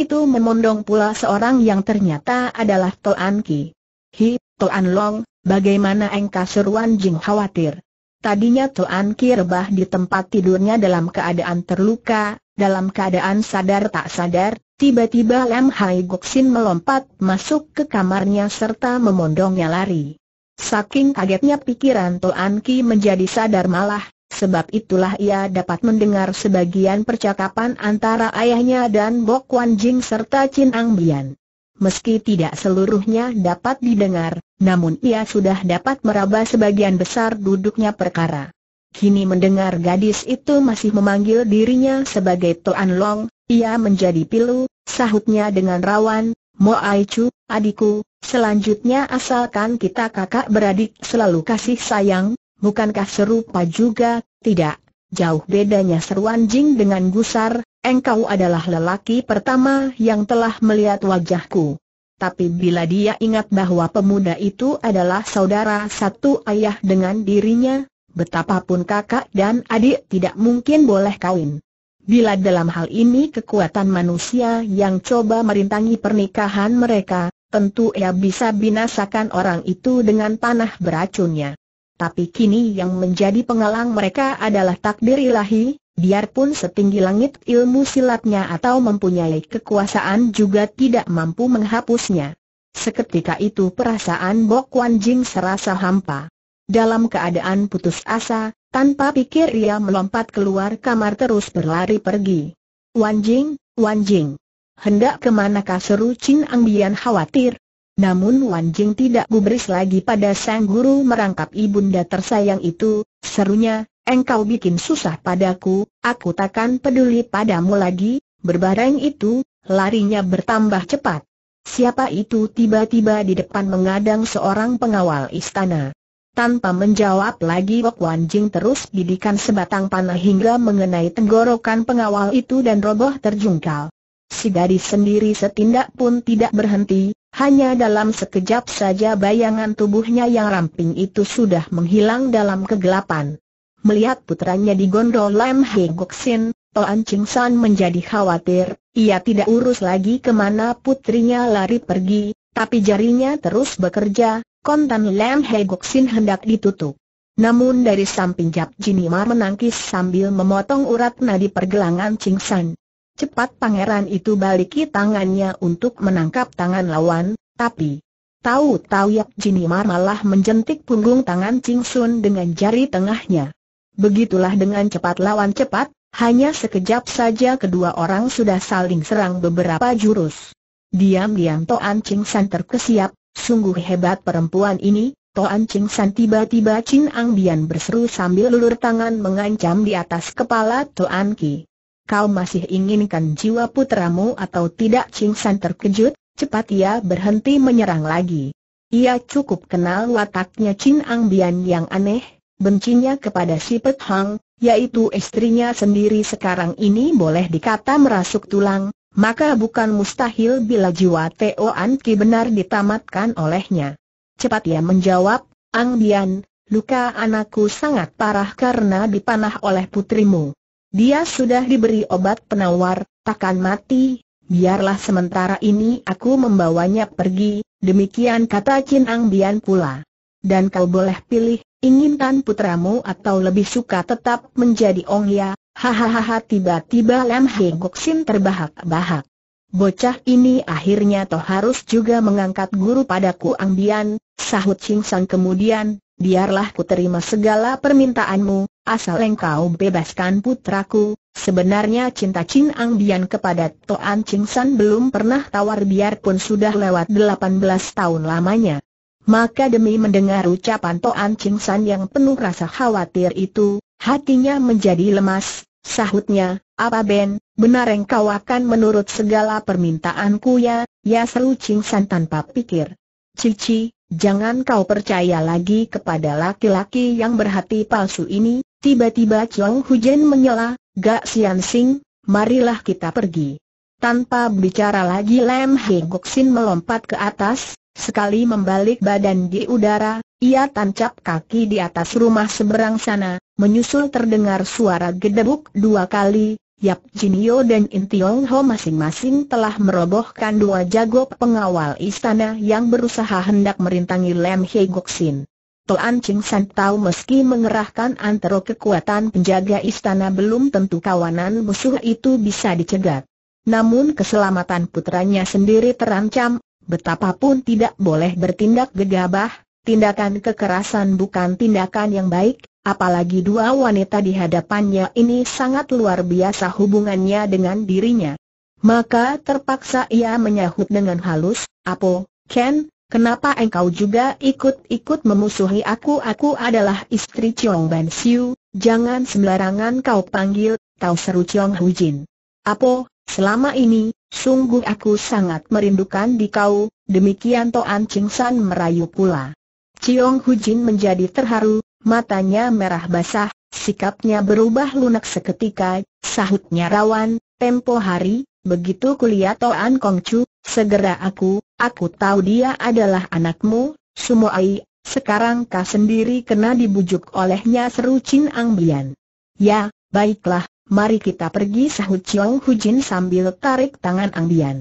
itu memondong pula seorang yang ternyata adalah Toan Ki. Hi, Toan Long, bagaimana engkau seruan Jing khawatir? Tadinya Toan Ki rebah di tempat tidurnya dalam keadaan terluka, dalam keadaan sadar tak sadar, Tiba-tiba Lam Hai Goksin melompat masuk ke kamarnya serta memondongnya lari. Saking kagetnya pikiran Toan Ki menjadi sadar malah, sebab itulah ia dapat mendengar sebagian percakapan antara ayahnya dan Bok Wan Jing serta Chin Ang Bian. Meski tidak seluruhnya dapat didengar, namun ia sudah dapat meraba sebagian besar duduknya perkara. Kini mendengar gadis itu masih memanggil dirinya sebagai Toan Long, ia menjadi pilu, sahutnya dengan rawan, Mo Aichu, adikku, selanjutnya asalkan kita kakak beradik selalu kasih sayang, bukankah serupa juga, tidak, jauh bedanya seruan Jing dengan gusar, engkau adalah lelaki pertama yang telah melihat wajahku. Tapi bila dia ingat bahwa pemuda itu adalah saudara satu ayah dengan dirinya, betapapun kakak dan adik tidak mungkin boleh kawin. Bila dalam hal ini kekuatan manusia yang coba merintangi pernikahan mereka, tentu ia bisa binasakan orang itu dengan panah beracunnya. Tapi kini yang menjadi pengalang mereka adalah takdir ilahi, biarpun setinggi langit ilmu silatnya atau mempunyai kekuasaan juga tidak mampu menghapusnya. Seketika itu perasaan Bok Wan Jing serasa hampa. Dalam keadaan putus asa, tanpa pikir ia melompat keluar kamar terus berlari pergi. Wan Jing, Wan Jing. Hendak ke manakah seru Chin Ang Bian khawatir. Namun Wan Jing tidak gubris lagi pada sang guru merangkap ibunda tersayang itu, serunya, engkau bikin susah padaku, aku takkan peduli padamu lagi, berbareng itu, larinya bertambah cepat. Siapa itu tiba-tiba di depan mengadang seorang pengawal istana. Tanpa menjawab lagi Wok Wan Jing terus bidikan sebatang panah hingga mengenai tenggorokan pengawal itu dan roboh terjungkal. Si gadis sendiri setindak pun tidak berhenti, hanya dalam sekejap saja bayangan tubuhnya yang ramping itu sudah menghilang dalam kegelapan. Melihat putranya digondol Lam He Gok Sin, Toan Ching San menjadi khawatir, ia tidak urus lagi ke mana putrinya lari pergi, tapi jarinya terus bekerja, kontan Lam Hegoksin hendak ditutup. Namun dari samping Jap Jinima menangkis sambil memotong urat nadi pergelangan Ching San. Cepat pangeran itu baliki tangannya untuk menangkap tangan lawan, tapi tahu-tahu Yap Jinima malah menjentik punggung tangan Ching Sun dengan jari tengahnya. Begitulah dengan cepat lawan cepat, hanya sekejap saja kedua orang sudah saling serang beberapa jurus. Diam-diam Toan Ching San terkesiap, sungguh hebat perempuan ini, Toan Ching San tiba-tiba Chin Ang Bian berseru sambil lulur tangan mengancam di atas kepala Toan Ki. Kau masih inginkan jiwa putramu atau tidak? Ching San terkejut, cepat ia berhenti menyerang lagi. Ia cukup kenal wataknya Chin Ang Bian yang aneh, bencinya kepada si Pet Hang, yaitu istrinya sendiri. Sekarang ini boleh dikata merasuk tulang, maka bukan mustahil bila jiwa Teo An Ki benar ditamatkan olehnya. Cepat ia menjawab, Ang Bian, luka anakku sangat parah karena dipanah oleh putrimu. Dia sudah diberi obat penawar, takkan mati, biarlah sementara ini aku membawanya pergi, demikian kata Chin Ang Bian pula. Dan kau boleh pilih, Inginkan putramu atau lebih suka tetap menjadi Ong Ya? Hahaha tiba-tiba Lam He Goksin terbahak-bahak. Bocah ini akhirnya toh harus juga mengangkat guru padaku Angbian, sahut Ching Sang kemudian, biarlah ku terima segala permintaanmu, asal engkau bebaskan putraku. Sebenarnya cinta Chin Angbian kepada Toan Ching San belum pernah tawar biarpun sudah lewat 18 tahun lamanya. Maka demi mendengar ucapan Toan Ching San yang penuh rasa khawatir itu, hatinya menjadi lemas, sahutnya, apa Ben, benar engkau akan menurut segala permintaanku ya, ya seru Ching San tanpa pikir. Cici, jangan kau percaya lagi kepada laki-laki yang berhati palsu ini, tiba-tiba Chong Hujen menyela, gak sian sing, marilah kita pergi. Tanpa bicara lagi Lam He Goksin melompat ke atas, Sekali membalik badan di udara, ia tancap kaki di atas rumah seberang sana, menyusul terdengar suara gedebuk dua kali, Yap Jinio dan In Tiong Ho masing-masing telah merobohkan dua jago pengawal istana yang berusaha hendak merintangi Lem He Goksin. Toan Ching San tahu meski mengerahkan antero kekuatan penjaga istana belum tentu kawanan musuh itu bisa dicegat. Namun keselamatan putranya sendiri terancam, Betapapun tidak boleh bertindak gegabah, tindakan kekerasan bukan tindakan yang baik, apalagi dua wanita di hadapannya ini sangat luar biasa hubungannya dengan dirinya. Maka terpaksa ia menyahut dengan halus, Apo, Ken, kenapa engkau juga ikut-ikut memusuhi aku? Aku adalah istri Chong Ban Siu, jangan sembarangan kau panggil, kau seru Chong Hujin. Apo, selama ini, Sungguh aku sangat merindukan di kau, demikian Toan Ching San merayu pula. Ciong Hujin menjadi terharu, matanya merah basah, sikapnya berubah lunak seketika, sahutnya rawan, tempo hari, begitu kuliah Toan Kongcu, segera aku, aku tahu dia adalah anakmu, Sumoai, sekarang kau sendiri kena dibujuk olehnya seru Chin Ang Bian. Ya, baiklah, Mari kita pergi sahut Chiong Hujin sambil tarik tangan Ang Bian.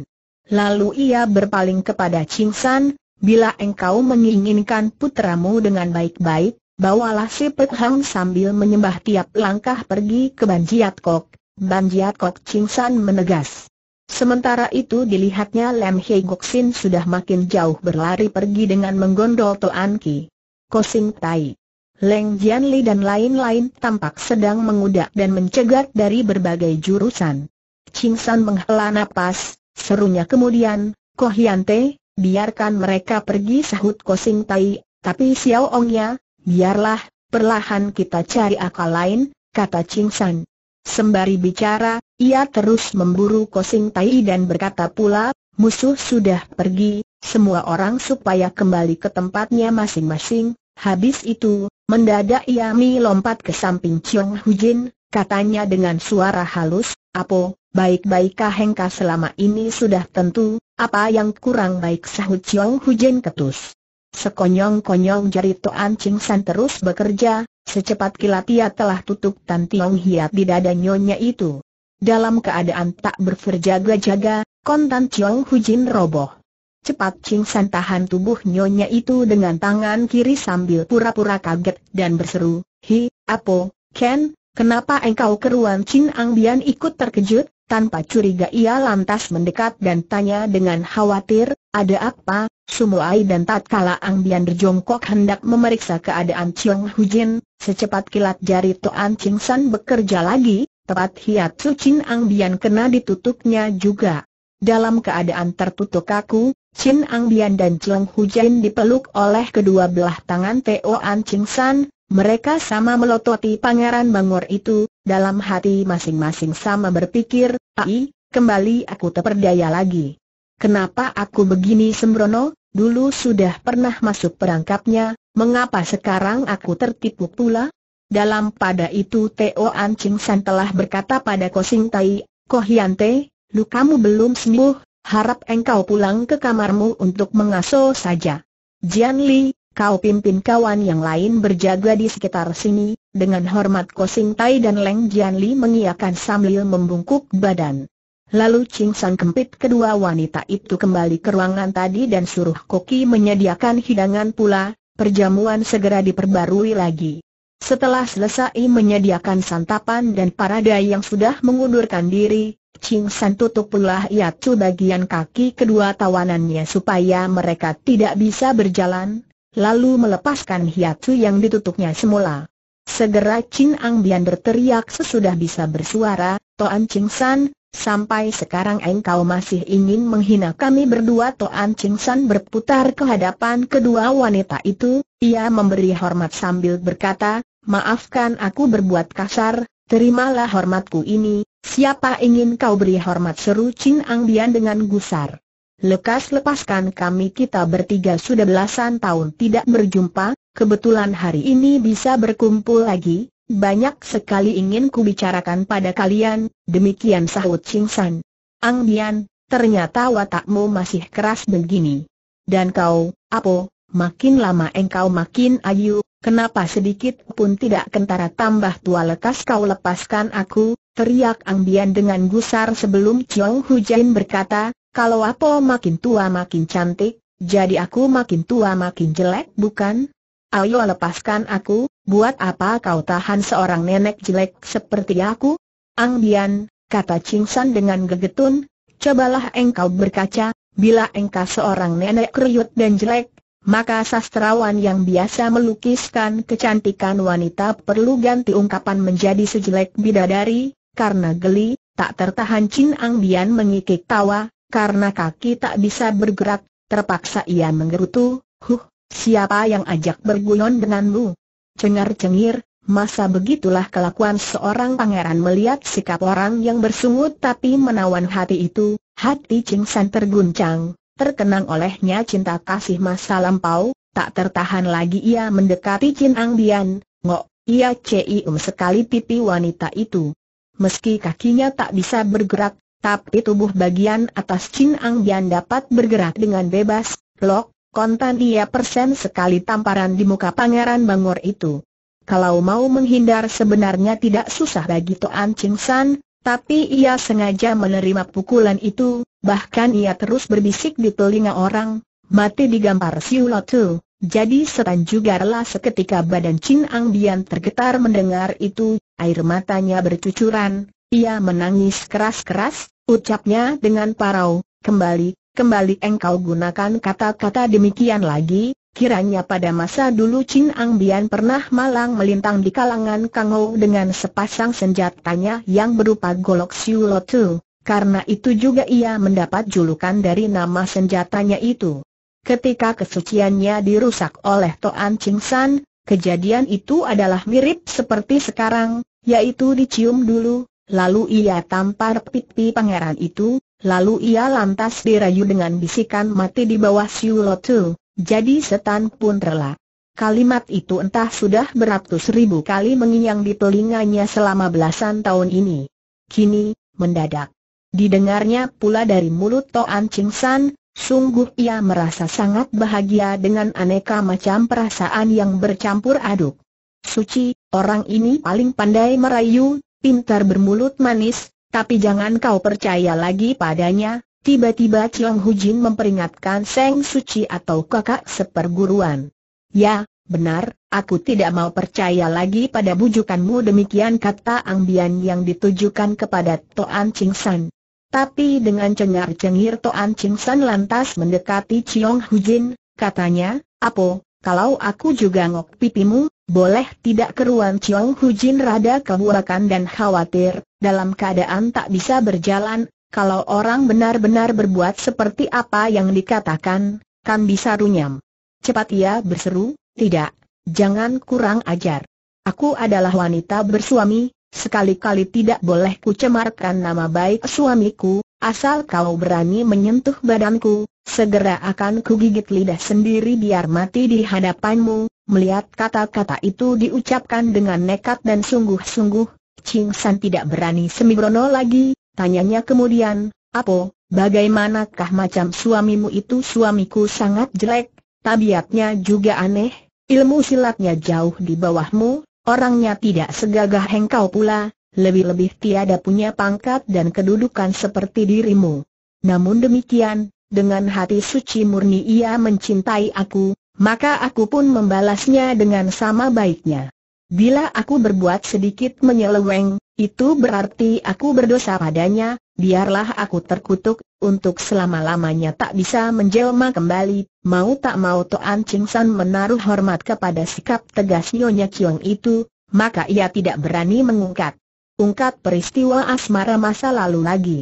Lalu ia berpaling kepada Ching San, bila engkau menginginkan putramu dengan baik-baik, bawalah si Pek Hang sambil menyembah tiap langkah pergi ke Banjiat Kok. Banjiat Kok Ching San menegas. Sementara itu dilihatnya Lam Hei Gok Sin sudah makin jauh berlari pergi dengan menggondol Toan Ki. Kosing Tai. Leng Jianli dan lain-lain tampak sedang mengudak dan mencegat dari berbagai jurusan. Ching San menghela napas, serunya kemudian, Ko Te, biarkan mereka pergi sahut Ko Sing Tai, tapi Xiao Ong ya, biarlah, perlahan kita cari akal lain, kata Ching San. Sembari bicara, ia terus memburu Ko Sing Tai dan berkata pula, musuh sudah pergi, semua orang supaya kembali ke tempatnya masing-masing, habis itu, Mendadak ia mi lompat ke samping Chiong Hujin, katanya dengan suara halus, Apo, baik-baikkah engkau selama ini sudah tentu, apa yang kurang baik sahut Chiong Hujin ketus. Sekonyong-konyong jari Toan Ching San terus bekerja, secepat kilat ia telah tutup Tan Tiong Hiat di dada nyonya itu. dalam keadaan tak berjaga-jaga, kontan Chiong Hujin roboh. Cepat Ching San tahan tubuh nyonya itu dengan tangan kiri sambil pura-pura kaget dan berseru, Hi, Apo, Ken, kenapa engkau keruan Chin Ang Bian ikut terkejut? Tanpa curiga ia lantas mendekat dan tanya dengan khawatir, ada apa? Sumuai dan tatkala Ang Bian berjongkok hendak memeriksa keadaan Chiong Hujin, secepat kilat jari Toan Ching San bekerja lagi, tepat hiat Su Chin Ang Bian kena ditutupnya juga. Dalam keadaan tertutup kaku, Chin Ang Bian dan Chong Hujan dipeluk oleh kedua belah tangan Teo An Ching San, mereka sama melototi Pangeran Bangor itu, dalam hati masing-masing sama berpikir, Ai, kembali aku terperdaya lagi. Kenapa aku begini sembrono, dulu sudah pernah masuk perangkapnya, mengapa sekarang aku tertipu pula? Dalam pada itu Teo An Ching San telah berkata pada Kosing Tai, Kohiante, lukamu belum sembuh, harap engkau pulang ke kamarmu untuk mengasuh saja. Jian Li, kau pimpin kawan yang lain berjaga di sekitar sini, dengan hormat Kosing Tai dan Leng Jian Li mengiakan sambil membungkuk badan. Lalu Ching San kempit kedua wanita itu kembali ke ruangan tadi dan suruh Koki menyediakan hidangan pula, perjamuan segera diperbarui lagi. Setelah selesai menyediakan santapan dan parada yang sudah mengundurkan diri, Ching San tutup pula Yatsu bagian kaki kedua tawanannya supaya mereka tidak bisa berjalan, lalu melepaskan Yatsu yang ditutupnya semula. Segera Chin Ang Bian berteriak sesudah bisa bersuara, Toan Ching San, sampai sekarang engkau masih ingin menghina kami berdua Toan Ching San berputar ke hadapan kedua wanita itu, ia memberi hormat sambil berkata, maafkan aku berbuat kasar, terimalah hormatku ini, Siapa ingin kau beri hormat seru Chin Ang Bian dengan gusar. Lekas lepaskan kami kita bertiga sudah belasan tahun tidak berjumpa, kebetulan hari ini bisa berkumpul lagi, banyak sekali ingin kubicarakan pada kalian, demikian sahut Ching San. Ang Bian, ternyata watakmu masih keras begini. Dan kau, Apo, makin lama engkau makin ayu, kenapa sedikit pun tidak kentara tambah tua lekas kau lepaskan aku, teriak Ang Bian dengan gusar sebelum Chiong Hujan berkata, kalau apa makin tua makin cantik, jadi aku makin tua makin jelek bukan? Ayo lepaskan aku, buat apa kau tahan seorang nenek jelek seperti aku? Ang Bian, kata Ching San dengan gegetun, cobalah engkau berkaca, bila engkau seorang nenek kriut dan jelek, maka sastrawan yang biasa melukiskan kecantikan wanita perlu ganti ungkapan menjadi sejelek bidadari, karena geli, tak tertahan Chin Ang Bian mengikik tawa, karena kaki tak bisa bergerak, terpaksa ia menggerutu, huh, siapa yang ajak berguyon denganmu? Cengar-cengir, masa begitulah kelakuan seorang pangeran melihat sikap orang yang bersungut tapi menawan hati itu, hati Ching San terguncang, terkenang olehnya cinta kasih masa lampau, tak tertahan lagi ia mendekati Chin Ang Bian, ngok, ia cium sekali pipi wanita itu. Meski kakinya tak bisa bergerak, tapi tubuh bagian atas Chin Ang Bian dapat bergerak dengan bebas, lok, kontan ia persen sekali tamparan di muka Pangeran Bangor itu. Kalau mau menghindar sebenarnya tidak susah bagi Toan Ching San, tapi ia sengaja menerima pukulan itu, bahkan ia terus berbisik di telinga orang, mati digampar Siu Lotu. Jadi setan juga rela seketika badan Chin Ang Bian tergetar mendengar itu, air matanya bercucuran, ia menangis keras-keras, ucapnya dengan parau, kembali, kembali engkau gunakan kata-kata demikian lagi, kiranya pada masa dulu Chin Ang Bian pernah malang melintang di kalangan Kangou dengan sepasang senjatanya yang berupa golok Siu Lotu, karena itu juga ia mendapat julukan dari nama senjatanya itu. Ketika kesuciannya dirusak oleh Toan Ching San, kejadian itu adalah mirip seperti sekarang, yaitu dicium dulu, lalu ia tampar pipi pangeran itu, lalu ia lantas dirayu dengan bisikan mati di bawah Siu Lotu, jadi setan pun rela. Kalimat itu entah sudah beratus ribu kali menginyang di telinganya selama belasan tahun ini. Kini, mendadak. Didengarnya pula dari mulut Toan Ching San, Sungguh ia merasa sangat bahagia dengan aneka macam perasaan yang bercampur aduk. Suci, orang ini paling pandai merayu, pintar bermulut manis, tapi jangan kau percaya lagi padanya, tiba-tiba Chiong Hujin memperingatkan Seng Suci atau kakak seperguruan. Ya, benar, aku tidak mau percaya lagi pada bujukanmu demikian kata Ang Bian yang ditujukan kepada Toan Ching San. Tapi dengan cengar-cengir Toan Ching San lantas mendekati Chiong Hujin, katanya, Apo, kalau aku juga ngok pipimu, boleh tidak keruan Chiong Hujin rada kebuakan dan khawatir, dalam keadaan tak bisa berjalan, kalau orang benar-benar berbuat seperti apa yang dikatakan, kan bisa runyam. Cepat ia berseru, tidak, jangan kurang ajar. Aku adalah wanita bersuami, sekali-kali tidak boleh kucemarkan nama baik suamiku, asal kau berani menyentuh badanku, Segera akan kugigit lidah sendiri biar mati di hadapanmu, melihat kata-kata itu diucapkan dengan nekat dan sungguh-sungguh, Ching San tidak berani sembrono lagi, tanyanya kemudian, Apo, bagaimanakah macam suamimu itu suamiku sangat jelek, tabiatnya juga aneh, ilmu silatnya jauh di bawahmu, orangnya tidak segagah engkau pula, lebih-lebih tiada punya pangkat dan kedudukan seperti dirimu. Namun demikian, dengan hati suci murni ia mencintai aku, maka aku pun membalasnya dengan sama baiknya. Bila aku berbuat sedikit menyeleweng, itu berarti aku berdosa padanya, biarlah aku terkutuk, untuk selama-lamanya tak bisa menjelma kembali, mau tak mau Toan Ching San menaruh hormat kepada sikap tegas Nyonya Kiong itu, maka ia tidak berani mengungkat. Ungkat peristiwa asmara masa lalu lagi.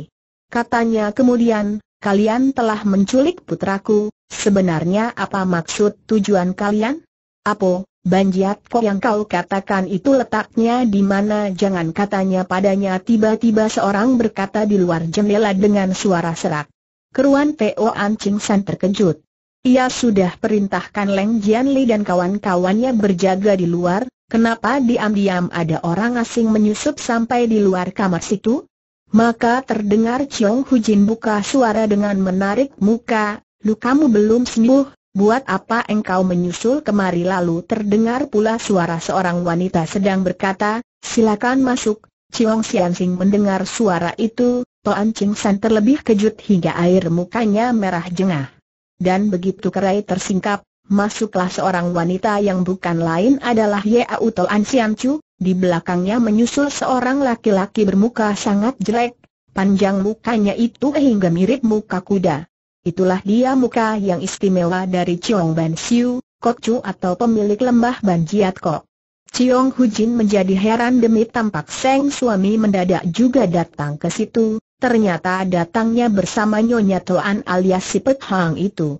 Katanya kemudian, kalian telah menculik putraku, sebenarnya apa maksud tujuan kalian? Apa, Banjiat kok yang kau katakan itu letaknya di mana jangan katanya padanya tiba-tiba seorang berkata di luar jendela dengan suara serak. Keruan Teo Ancing San terkejut. Ia sudah perintahkan Leng Jianli dan kawan-kawannya berjaga di luar, kenapa diam-diam ada orang asing menyusup sampai di luar kamar situ? Maka terdengar Chiong Hujin buka suara dengan menarik muka, lukamu belum sembuh, buat apa engkau menyusul kemari lalu terdengar pula suara seorang wanita sedang berkata, silakan masuk, Chiong Siansing mendengar suara itu, Toan Ching San terlebih kejut hingga air mukanya merah jengah. Dan begitu kerai tersingkap, masuklah seorang wanita yang bukan lain adalah Yau Toan Sian Chu, di belakangnya menyusul seorang laki-laki bermuka sangat jelek, panjang mukanya itu hingga mirip muka kuda. Itulah dia muka yang istimewa dari Chiong Ban Siu, Kok Chu atau pemilik lembah Ban Jiat Kok. Chiong Hujin menjadi heran demi tampak Seng suami mendadak juga datang ke situ, ternyata datangnya bersama Nyonya Toan alias Sipet Hang itu.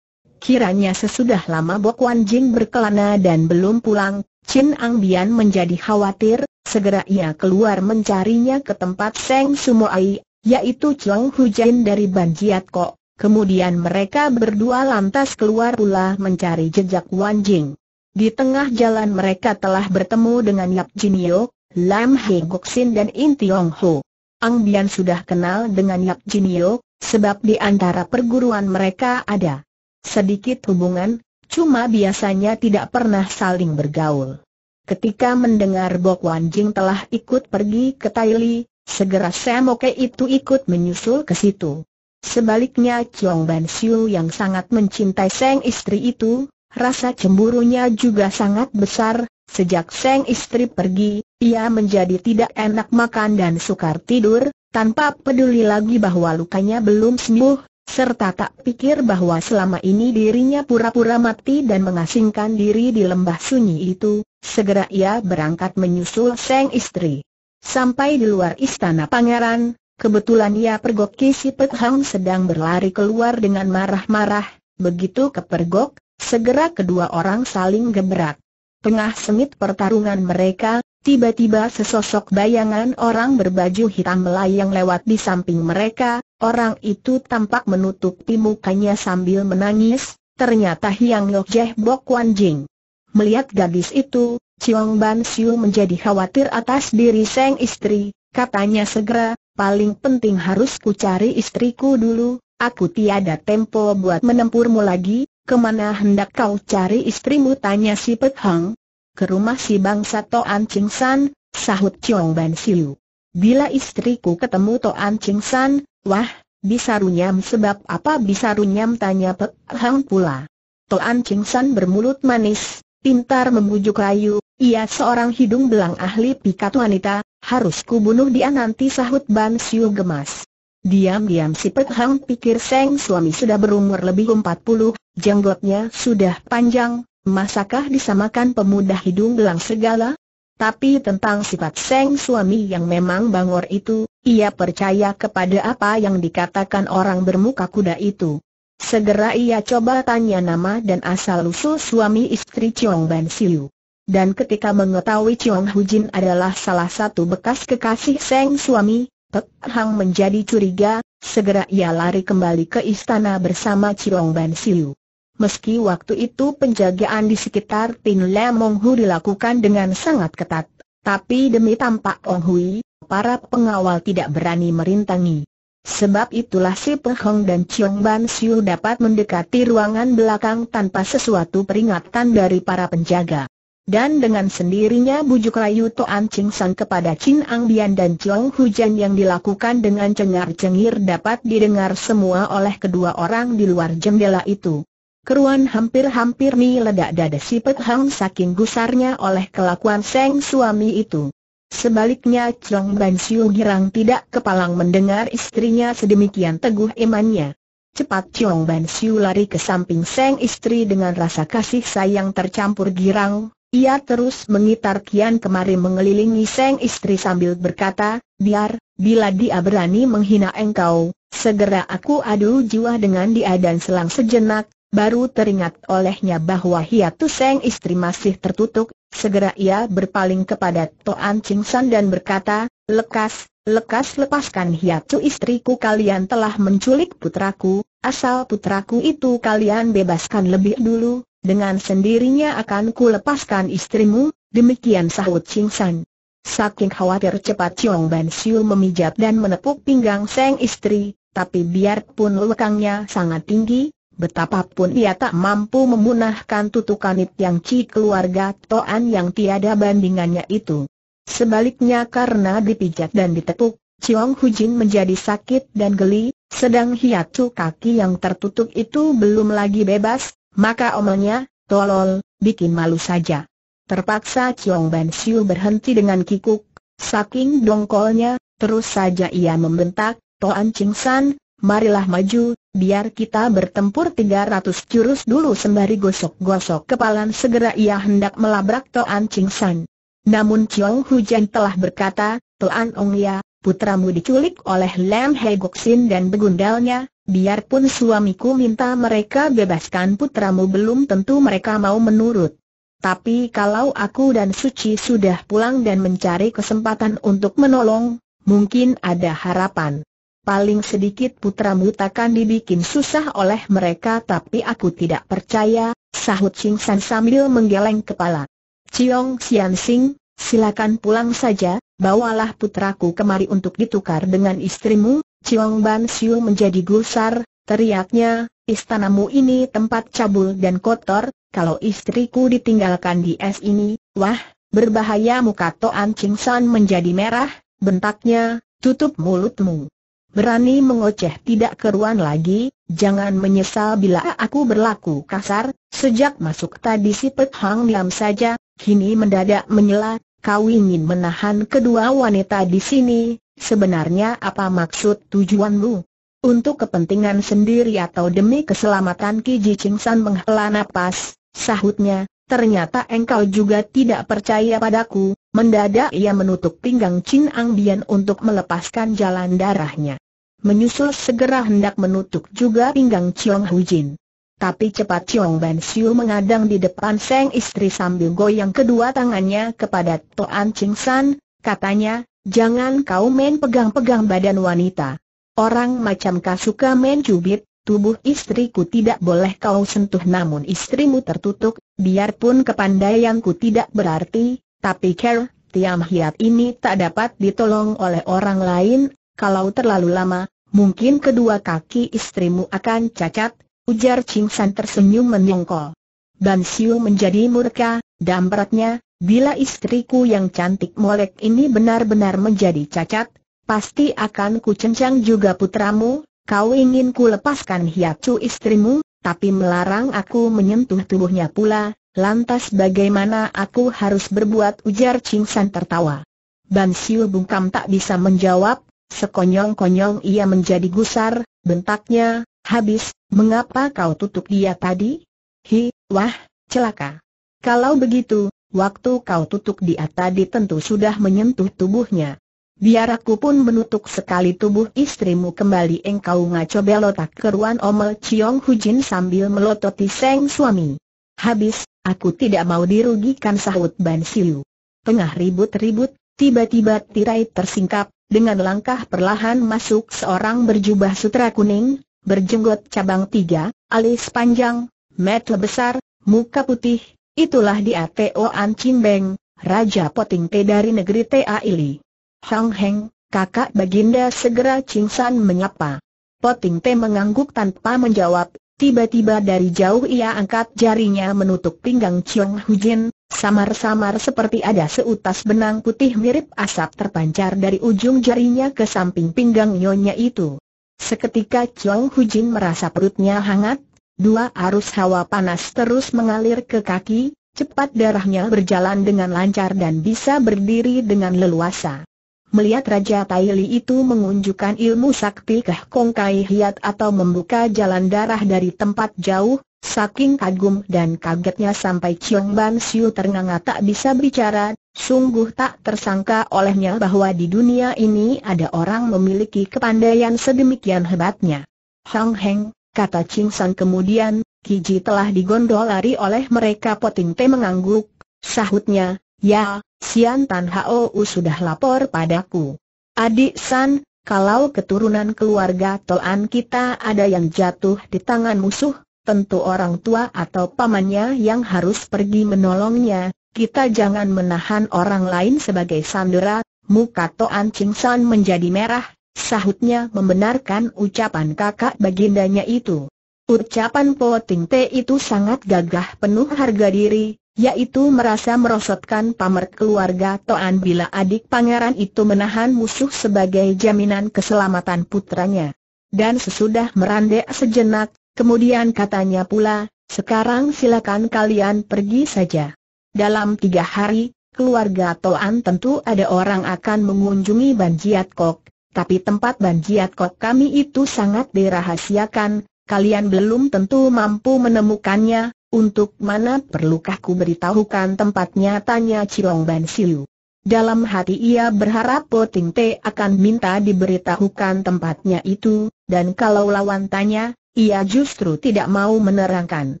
Kiranya sesudah lama Bok Wan Jing berkelana dan belum pulang, Chin Ang Bian menjadi khawatir, segera ia keluar mencarinya ke tempat Seng Sumoai, yaitu Chong Hujan dari Banjiat Kok. Kemudian mereka berdua lantas keluar pula mencari jejak Wan Jing. Di tengah jalan mereka telah bertemu dengan Yap Jinio, Lam He Goksin dan In Tiong Ho. Ang Bian sudah kenal dengan Yap Jinio, sebab di antara perguruan mereka ada sedikit hubungan, cuma biasanya tidak pernah saling bergaul. Ketika mendengar Bok Wan Jing telah ikut pergi ke Taili, segera Sam Oke itu ikut menyusul ke situ. Sebaliknya Chong Ban Siu yang sangat mencintai Seng istri itu, rasa cemburunya juga sangat besar, sejak Seng istri pergi, ia menjadi tidak enak makan dan sukar tidur, tanpa peduli lagi bahwa lukanya belum sembuh, serta tak pikir bahwa selama ini dirinya pura-pura mati dan mengasingkan diri di lembah sunyi itu, segera ia berangkat menyusul Seng istri. Sampai di luar istana pangeran, kebetulan ia pergoki si Pek Hang sedang berlari keluar dengan marah-marah, begitu kepergok, segera kedua orang saling gebrak. Tengah sengit pertarungan mereka, tiba-tiba sesosok bayangan orang berbaju hitam melayang lewat di samping mereka, Orang itu tampak menutupi mukanya sambil menangis, ternyata Hyang Yok Jeh Bok Wan Jing. Melihat gadis itu, Chiong Ban Siu menjadi khawatir atas diri Seng istri, katanya segera, paling penting harus ku cari istriku dulu, aku tiada tempo buat menempurmu lagi, ke mana hendak kau cari istrimu tanya si Pek Hang. Ke rumah si bangsa Toan Ching San, sahut Chiong Ban Siu. bila istriku ketemu Toan Ching San, wah, bisa runyam sebab apa bisa runyam tanya Pek Hang pula. Toan Ching San bermulut manis, pintar membujuk rayu, ia seorang hidung belang ahli pikat wanita, harus kubunuh dia nanti sahut Ban Siu gemas. Diam-diam si Pek Hang pikir Seng suami sudah berumur lebih 40, jenggotnya sudah panjang, masakah disamakan pemuda hidung belang segala? Tapi tentang sifat Seng suami yang memang bangor itu, ia percaya kepada apa yang dikatakan orang bermuka kuda itu. Segera ia coba tanya nama dan asal-usul suami istri Chong Ban Siu. Dan ketika mengetahui Chong Hujin adalah salah satu bekas kekasih Seng suami, Pek Hang menjadi curiga, segera ia lari kembali ke istana bersama Ciong Ban Siu. Meski waktu itu penjagaan di sekitar Tin Lam Ong Hu dilakukan dengan sangat ketat, tapi demi tampak Ong Hui, para pengawal tidak berani merintangi. Sebab itulah si Pek Hong dan Ciong Ban Siu dapat mendekati ruangan belakang tanpa sesuatu peringatan dari para penjaga. Dan dengan sendirinya bujuk rayu Toan Ching San kepada Chin Ang Bian dan Chong Hujan yang dilakukan dengan cengar-cengir dapat didengar semua oleh kedua orang di luar jendela itu. Keruan hampir-hampir meledak dada si Pek Hang saking gusarnya oleh kelakuan Seng suami itu. Sebaliknya Chong Ban Siu girang tidak kepalang mendengar istrinya sedemikian teguh imannya. Cepat Chong Ban Siu lari ke samping Seng istri dengan rasa kasih sayang tercampur girang, ia terus mengitar kian kemari mengelilingi Seng istri sambil berkata, biar, bila dia berani menghina engkau, segera aku adu jiwa dengan dia dan selang sejenak, baru teringat olehnya bahwa hiatus Seng istri masih tertutup, segera ia berpaling kepada Toan Ching San dan berkata, lekas, lekas lepaskan hiatu istriku kalian telah menculik putraku, asal putraku itu kalian bebaskan lebih dulu, dengan sendirinya akan ku lepaskan istrimu, demikian sahut Ching San. Saking khawatir cepat Chiong Ban Siu memijat dan menepuk pinggang Seng istri, tapi biarpun lekangnya sangat tinggi, betapapun ia tak mampu memunahkan tutukan yang Ci keluarga Toan yang tiada bandingannya itu. Sebaliknya karena dipijat dan ditepuk, Chiong Hujin menjadi sakit dan geli, sedang hiatu kaki yang tertutup itu belum lagi bebas, maka omelnya, tolol, bikin malu saja. Terpaksa Chiong Ban Siu berhenti dengan kikuk, saking dongkolnya, terus saja ia membentak, Toan Ching San, marilah maju, biar kita bertempur 300 jurus dulu sembari gosok-gosok kepalan segera ia hendak melabrak Toan Ching San. Namun Chiong Hujan telah berkata, Toan Ong Ya, putramu diculik oleh Lam He Gok Sin dan begundalnya, Biarpun suamiku minta mereka bebaskan putramu belum tentu mereka mau menurut. Tapi kalau aku dan Suci sudah pulang dan mencari kesempatan untuk menolong, mungkin ada harapan. Paling sedikit putramu takkan dibikin susah oleh mereka tapi aku tidak percaya, sahut Ching San sambil menggeleng kepala. Ciong Sian Sing, silakan pulang saja, bawalah putraku kemari untuk ditukar dengan istrimu, Ciong Ban Siu menjadi gusar, teriaknya, istanamu ini tempat cabul dan kotor, kalau istriku ditinggalkan di es ini, wah, berbahaya muka Toan Ching San menjadi merah, bentaknya, tutup mulutmu. Berani mengoceh tidak keruan lagi, jangan menyesal bila aku berlaku kasar, sejak masuk tadi si Pek Hang diam saja, kini mendadak menyela, kau ingin menahan kedua wanita di sini, Sebenarnya apa maksud tujuanmu? Untuk kepentingan sendiri atau demi keselamatan Ki Ji Ching San menghela napas, sahutnya, ternyata engkau juga tidak percaya padaku, mendadak ia menutup pinggang Chin Ang Bian untuk melepaskan jalan darahnya. Menyusul segera hendak menutup juga pinggang Chiong Hu Jin. Tapi cepat Chiong Ban Siu mengadang di depan Seng istri sambil goyang kedua tangannya kepada Toan Ching San, katanya, Jangan kau main pegang-pegang badan wanita. Orang macam kau suka main cubit, tubuh istriku tidak boleh kau sentuh namun istrimu tertutup, biarpun kepandaianku tidak berarti, tapi care, Tiam Hiat ini tak dapat ditolong oleh orang lain, kalau terlalu lama, mungkin kedua kaki istrimu akan cacat, ujar Ching San tersenyum menyongkol. Ban Siu menjadi murka, dampratnya, bila istriku yang cantik molek ini benar-benar menjadi cacat, pasti akan ku cencang juga putramu, kau ingin ku lepaskan hiatu istrimu, tapi melarang aku menyentuh tubuhnya pula, lantas bagaimana aku harus berbuat ujar Ching San tertawa. Ban Siu Bungkam tak bisa menjawab, sekonyong-konyong ia menjadi gusar, bentaknya, habis, mengapa kau tutup dia tadi? Hi, wah, celaka. Kalau begitu, waktu kau tutup dia tadi tentu sudah menyentuh tubuhnya. Biar aku pun menutup sekali tubuh istrimu kembali engkau ngaco belotak keruan omel Ciong Hujin sambil melototi seng suami. Habis, aku tidak mau dirugikan sahut Ban Siu. Tengah ribut-ribut, tiba-tiba tirai tersingkap, dengan langkah perlahan masuk seorang berjubah sutra kuning, berjenggot cabang tiga, alis panjang, mata besar, muka putih, Itulah dia Teo An Chin Beng, Raja Poting Te dari negeri Ta Ili. Hang Heng, kakak baginda segera Ching San menyapa. Poting Te mengangguk tanpa menjawab, tiba-tiba dari jauh ia angkat jarinya menutup pinggang Chiong Hujin, samar-samar seperti ada seutas benang putih mirip asap terpancar dari ujung jarinya ke samping pinggang nyonya itu. Seketika Chiong Hujin merasa perutnya hangat, Dua arus hawa panas terus mengalir ke kaki, cepat darahnya berjalan dengan lancar dan bisa berdiri dengan leluasa. Melihat Raja Taili itu mengunjukkan ilmu sakti ke Kongkai Hiat atau membuka jalan darah dari tempat jauh, saking kagum dan kagetnya sampai Chiong Ban Siu ternganga tak bisa bicara, sungguh tak tersangka olehnya bahwa di dunia ini ada orang memiliki kepandaian sedemikian hebatnya. Hang Heng, kata Ching San kemudian, Kiji telah digondolari oleh mereka Poting Te mengangguk, sahutnya, ya, Sian Tan Hou sudah lapor padaku. Adik San, kalau keturunan keluarga Toan kita ada yang jatuh di tangan musuh, tentu orang tua atau pamannya yang harus pergi menolongnya, kita jangan menahan orang lain sebagai sandera, muka Toan Ching San menjadi merah, Sahutnya membenarkan ucapan kakak bagindanya itu. Ucapan Po Ting Te itu sangat gagah penuh harga diri, yaitu merasa merosotkan pamer keluarga Toan bila adik pangeran itu menahan musuh sebagai jaminan keselamatan putranya. Dan sesudah merandek sejenak, kemudian katanya pula, sekarang silakan kalian pergi saja. Dalam tiga hari, keluarga Toan tentu ada orang akan mengunjungi Banjiat Kok, tapi tempat banjiat kok kami itu sangat dirahasiakan, kalian belum tentu mampu menemukannya, untuk mana perlukah ku beritahukan tempatnya tanya Ciong Ban Siu. Dalam hati ia berharap Poting Te akan minta diberitahukan tempatnya itu, dan kalau lawan tanya, ia justru tidak mau menerangkan.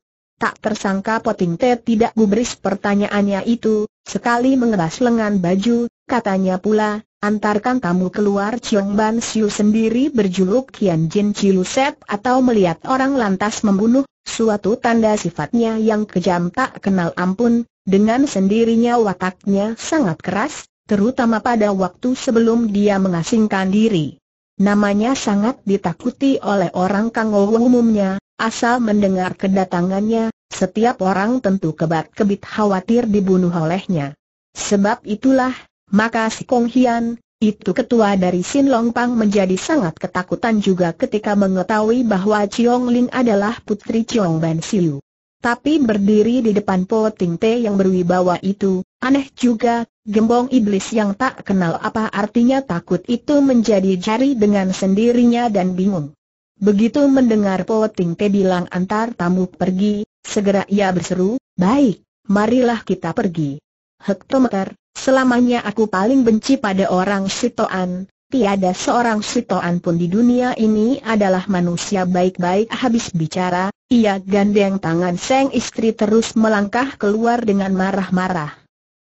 Tak tersangka Poting Te tidak gubris pertanyaannya itu, sekali mengeras lengan baju, katanya pula, Antarkan kamu keluar Chiong Ban Siu sendiri berjuluk Kian Jin Ciluset atau melihat orang lantas membunuh, suatu tanda sifatnya yang kejam tak kenal ampun, dengan sendirinya wataknya sangat keras, terutama pada waktu sebelum dia mengasingkan diri. Namanya sangat ditakuti oleh orang Kangou umumnya, asal mendengar kedatangannya, setiap orang tentu kebat-kebit khawatir dibunuh olehnya. Sebab itulah, maka si Kong Hian, itu ketua dari Sin Long Pang menjadi sangat ketakutan juga ketika mengetahui bahwa Chiong Ling adalah putri Chiong Ban Siu. Tapi berdiri di depan Po Ting Te yang berwibawa itu, aneh juga, gembong iblis yang tak kenal apa artinya takut itu menjadi jari dengan sendirinya dan bingung. Begitu mendengar Po Ting Te bilang antar tamu pergi, segera ia berseru, baik, marilah kita pergi. Hektometer, Selamanya aku paling benci pada orang sitoan, tiada seorang sitoan pun di dunia ini adalah manusia baik-baik habis bicara, ia gandeng tangan Seng istri terus melangkah keluar dengan marah-marah.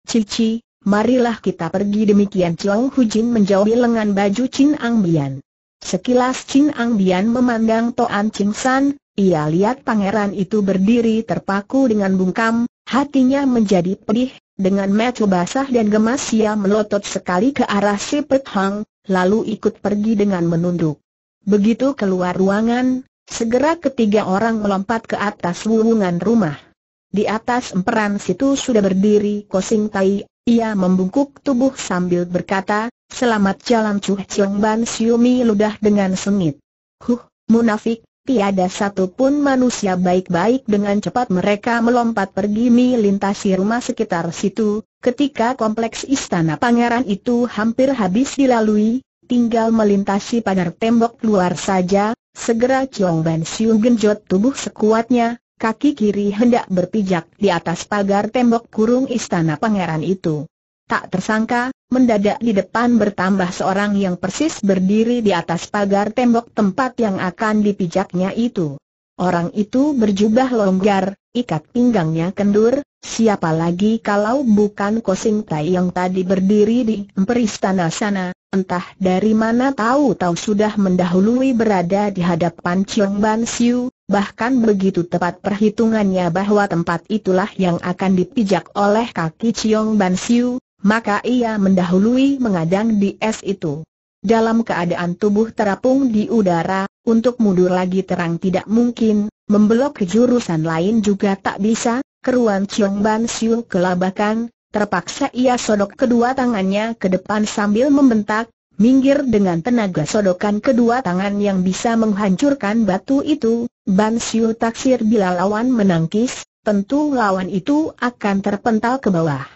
Cici, marilah kita pergi demikian Chiong Hujin menjauhi lengan baju Chin Ang Bian. Sekilas Chin Ang Bian memandang Toan Ching San, ia lihat pangeran itu berdiri terpaku dengan bungkam, hatinya menjadi pedih, dengan mata basah dan gemas ia melotot sekali ke arah si Pet Hang, lalu ikut pergi dengan menunduk. Begitu keluar ruangan, segera ketiga orang melompat ke atas wuwungan rumah. Di atas emperan situ sudah berdiri Kosing Tai, ia membungkuk tubuh sambil berkata, Selamat jalan Chu Chiong Ban Siumi ludah dengan sengit. Huh, munafik, tiada satupun manusia baik-baik dengan cepat mereka melompat pergi melintasi rumah sekitar situ, ketika kompleks istana pangeran itu hampir habis dilalui, tinggal melintasi pagar tembok luar saja, segera Chiong Ban Siu genjot tubuh sekuatnya, kaki kiri hendak berpijak di atas pagar tembok kurung istana pangeran itu. Tak tersangka, mendadak di depan bertambah seorang yang persis berdiri di atas pagar tembok tempat yang akan dipijaknya itu. Orang itu berjubah longgar, ikat pinggangnya kendur, siapa lagi kalau bukan Kosing Tai yang tadi berdiri di emper istana sana, entah dari mana tahu-tahu sudah mendahului berada di hadapan Chiong Ban Siu, Bahkan begitu tepat perhitungannya bahwa tempat itulah yang akan dipijak oleh kaki Ciong Ban Siu, maka ia mendahului mengadang di es itu. Dalam keadaan tubuh terapung di udara, untuk mundur lagi terang tidak mungkin, membelok ke jurusan lain juga tak bisa, keruan Ciong Ban Siu kelabakan, terpaksa ia sodok kedua tangannya ke depan sambil membentak, Minggir dengan tenaga sodokan kedua tangan yang bisa menghancurkan batu itu, Ban Siu taksir bila lawan menangkis, tentu lawan itu akan terpental ke bawah.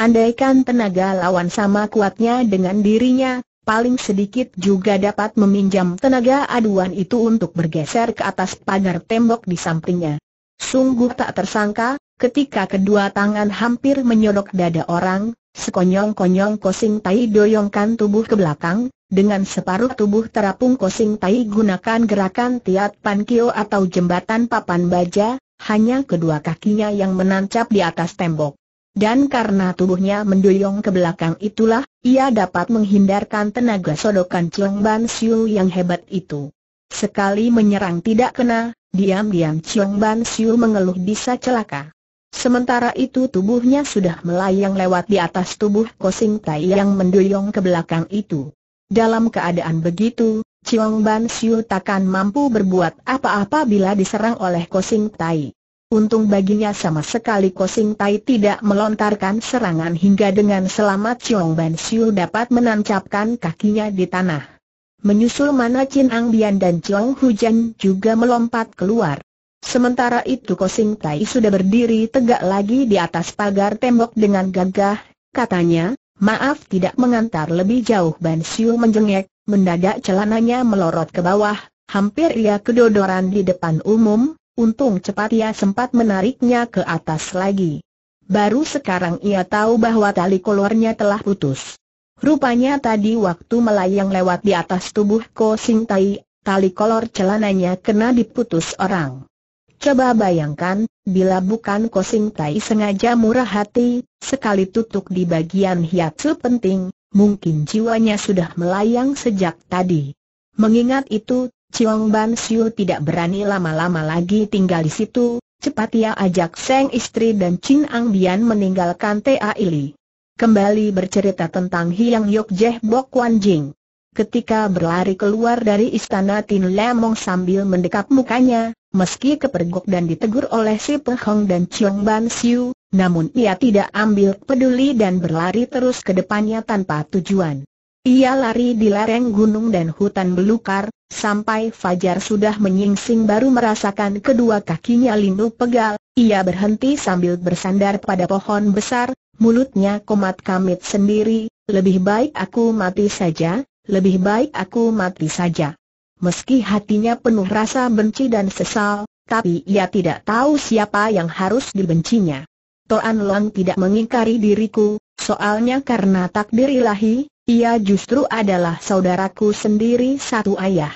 Andaikan tenaga lawan sama kuatnya dengan dirinya, paling sedikit juga dapat meminjam tenaga aduan itu untuk bergeser ke atas pagar tembok di sampingnya. Sungguh tak tersangka, ketika kedua tangan hampir menyodok dada orang, Sekonyong-konyong Kosing Tai doyongkan tubuh ke belakang, dengan separuh tubuh terapung Kosing Tai gunakan gerakan tiat pankio atau jembatan papan baja, hanya kedua kakinya yang menancap di atas tembok. Dan karena tubuhnya mendoyong ke belakang itulah, ia dapat menghindarkan tenaga sodokan Chiong Ban Siu yang hebat itu. Sekali menyerang tidak kena, diam-diam Chiong Ban Siu mengeluh bisa celaka. Sementara itu tubuhnya sudah melayang lewat di atas tubuh Kosing Tai yang mendoyong ke belakang itu. Dalam keadaan begitu, Chiong Ban Siu takkan mampu berbuat apa-apa bila diserang oleh Kosing Tai. Untung baginya sama sekali Kosing Tai tidak melontarkan serangan hingga dengan selamat Chiong Ban Siu dapat menancapkan kakinya di tanah. Menyusul mana Chin Ang Bian dan Chiong Hujan juga melompat keluar. Sementara itu Kosing Tai sudah berdiri tegak lagi di atas pagar tembok dengan gagah, katanya, maaf tidak mengantar lebih jauh Ban Siu menjengek, mendadak celananya melorot ke bawah, hampir ia kedodoran di depan umum, untung cepat ia sempat menariknya ke atas lagi. Baru sekarang ia tahu bahwa tali kolornya telah putus. Rupanya tadi waktu melayang lewat di atas tubuh Ko Sing Tai, tali kolor celananya kena diputus orang. Coba bayangkan, bila bukan Kosing Tai sengaja murah hati, sekali tutuk di bagian hiatsu penting, mungkin jiwanya sudah melayang sejak tadi. Mengingat itu, Chiong Ban Siu tidak berani lama-lama lagi tinggal di situ, cepat ia ajak Seng istri dan Chin Ang Bian meninggalkan Ta Ili. Kembali bercerita tentang Hiang Yok Jeh Bok Wan Jing. Ketika berlari keluar dari istana Tin Lemong sambil mendekap mukanya, Meski kepergok dan ditegur oleh Si Peng dan Chiong Ban Siu, namun ia tidak ambil peduli dan berlari terus ke depannya tanpa tujuan. Ia lari di lereng gunung dan hutan belukar, sampai Fajar sudah menyingsing baru merasakan kedua kakinya lindu pegal, ia berhenti sambil bersandar pada pohon besar, mulutnya komat kamit sendiri, lebih baik aku mati saja, lebih baik aku mati saja. Meski hatinya penuh rasa benci dan sesal, tapi ia tidak tahu siapa yang harus dibencinya. Toan Long tidak mengingkari diriku, soalnya karena takdir ilahi, ia justru adalah saudaraku sendiri satu ayah.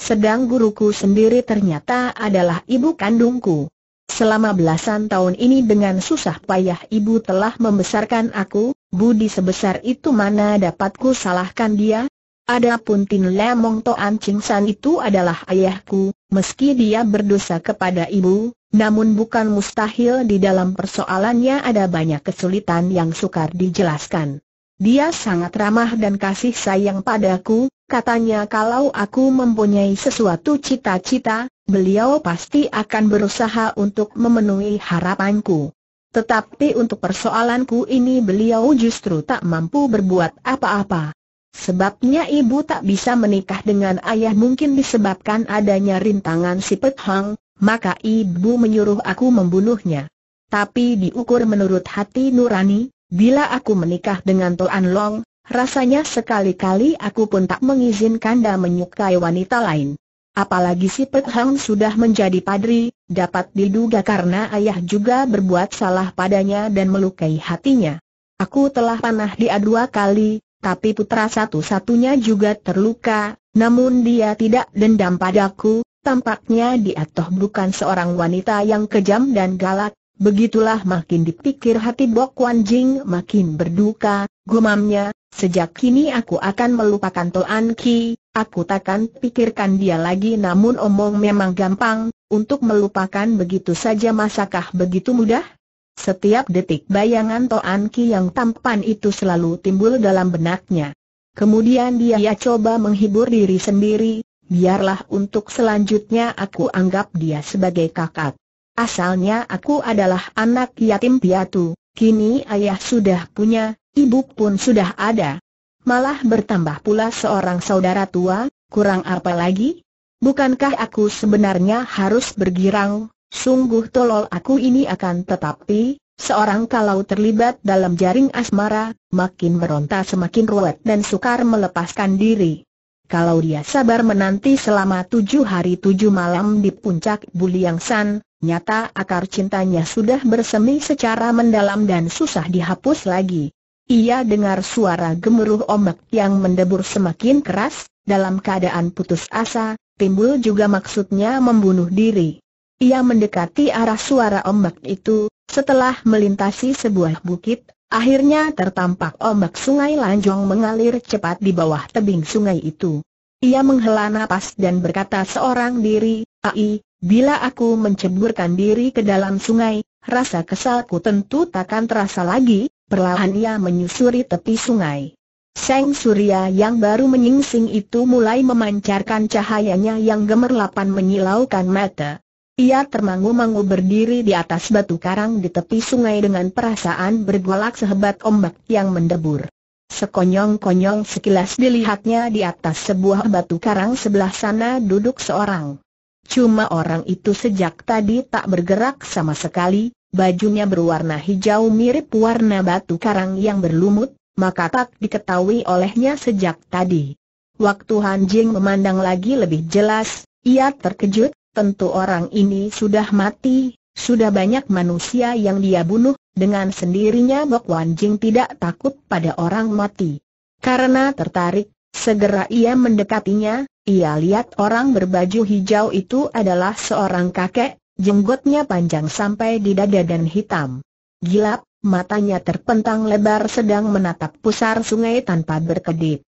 Sedang guruku sendiri ternyata adalah ibu kandungku. Selama belasan tahun ini dengan susah payah ibu telah membesarkan aku, budi sebesar itu mana dapatku salahkan dia, Adapun Tin Lemong Toan Ching San itu adalah ayahku, meski dia berdosa kepada ibu, namun bukan mustahil di dalam persoalannya ada banyak kesulitan yang sukar dijelaskan. Dia sangat ramah dan kasih sayang padaku, katanya kalau aku mempunyai sesuatu cita-cita, beliau pasti akan berusaha untuk memenuhi harapanku. Tetapi untuk persoalanku ini beliau justru tak mampu berbuat apa-apa. Sebabnya ibu tak bisa menikah dengan ayah mungkin disebabkan adanya rintangan si Pet Hang, maka ibu menyuruh aku membunuhnya. Tapi diukur menurut hati nurani, bila aku menikah dengan Toan Long, Rasanya sekali-kali aku pun tak mengizinkan dan menyukai wanita lain. Apalagi si Pek Hang sudah menjadi padri, dapat diduga karena ayah juga berbuat salah padanya dan melukai hatinya. Aku telah panah dia dua kali, tapi putra satu-satunya juga terluka, namun dia tidak dendam padaku, tampaknya dia toh bukan seorang wanita yang kejam dan galak, begitulah makin dipikir hati Bok Wan Jing makin berduka, gumamnya, Sejak kini aku akan melupakan Toan Ki, aku takkan pikirkan dia lagi namun omong memang gampang, untuk melupakan begitu saja masakah begitu mudah? Setiap detik bayangan Toan Ki yang tampan itu selalu timbul dalam benaknya. Kemudian dia ya coba menghibur diri sendiri, biarlah untuk selanjutnya aku anggap dia sebagai kakak. Asalnya aku adalah anak yatim piatu, kini ayah sudah punya, Ibu pun sudah ada. Malah bertambah pula seorang saudara tua, kurang apa lagi? Bukankah aku sebenarnya harus bergirang, sungguh tolol aku ini akan tetapi, seorang kalau terlibat dalam jaring asmara, makin meronta semakin ruwet dan sukar melepaskan diri. Kalau dia sabar menanti selama tujuh hari tujuh malam di puncak Buliang San, nyata akar cintanya sudah bersemi secara mendalam dan susah dihapus lagi. Ia dengar suara gemuruh ombak yang mendebur semakin keras, dalam keadaan putus asa, timbul juga maksudnya membunuh diri. Ia mendekati arah suara ombak itu, setelah melintasi sebuah bukit, akhirnya tertampak ombak sungai Lanjong mengalir cepat di bawah tebing sungai itu. Ia menghela napas dan berkata seorang diri, Ai, bila aku menceburkan diri ke dalam sungai, rasa kesalku tentu takkan terasa lagi, Perlahan ia menyusuri tepi sungai. Seng surya yang baru menyingsing itu mulai memancarkan cahayanya yang gemerlapan menyilaukan mata. Ia termangu-mangu berdiri di atas batu karang di tepi sungai dengan perasaan bergolak sehebat ombak yang mendebur. Sekonyong-konyong sekilas dilihatnya di atas sebuah batu karang sebelah sana duduk seorang. Cuma orang itu sejak tadi tak bergerak sama sekali, bajunya berwarna hijau mirip warna batu karang yang berlumut, maka tak diketahui olehnya sejak tadi. Waktu Han Jing memandang lagi lebih jelas, ia terkejut, tentu orang ini sudah mati, sudah banyak manusia yang dia bunuh, dengan sendirinya Bok Wan Jing tidak takut pada orang mati. Karena tertarik, segera ia mendekatinya, ia lihat orang berbaju hijau itu adalah seorang kakek, jenggotnya panjang sampai di dada dan hitam. Gilap, matanya terpentang lebar sedang menatap pusar sungai tanpa berkedip.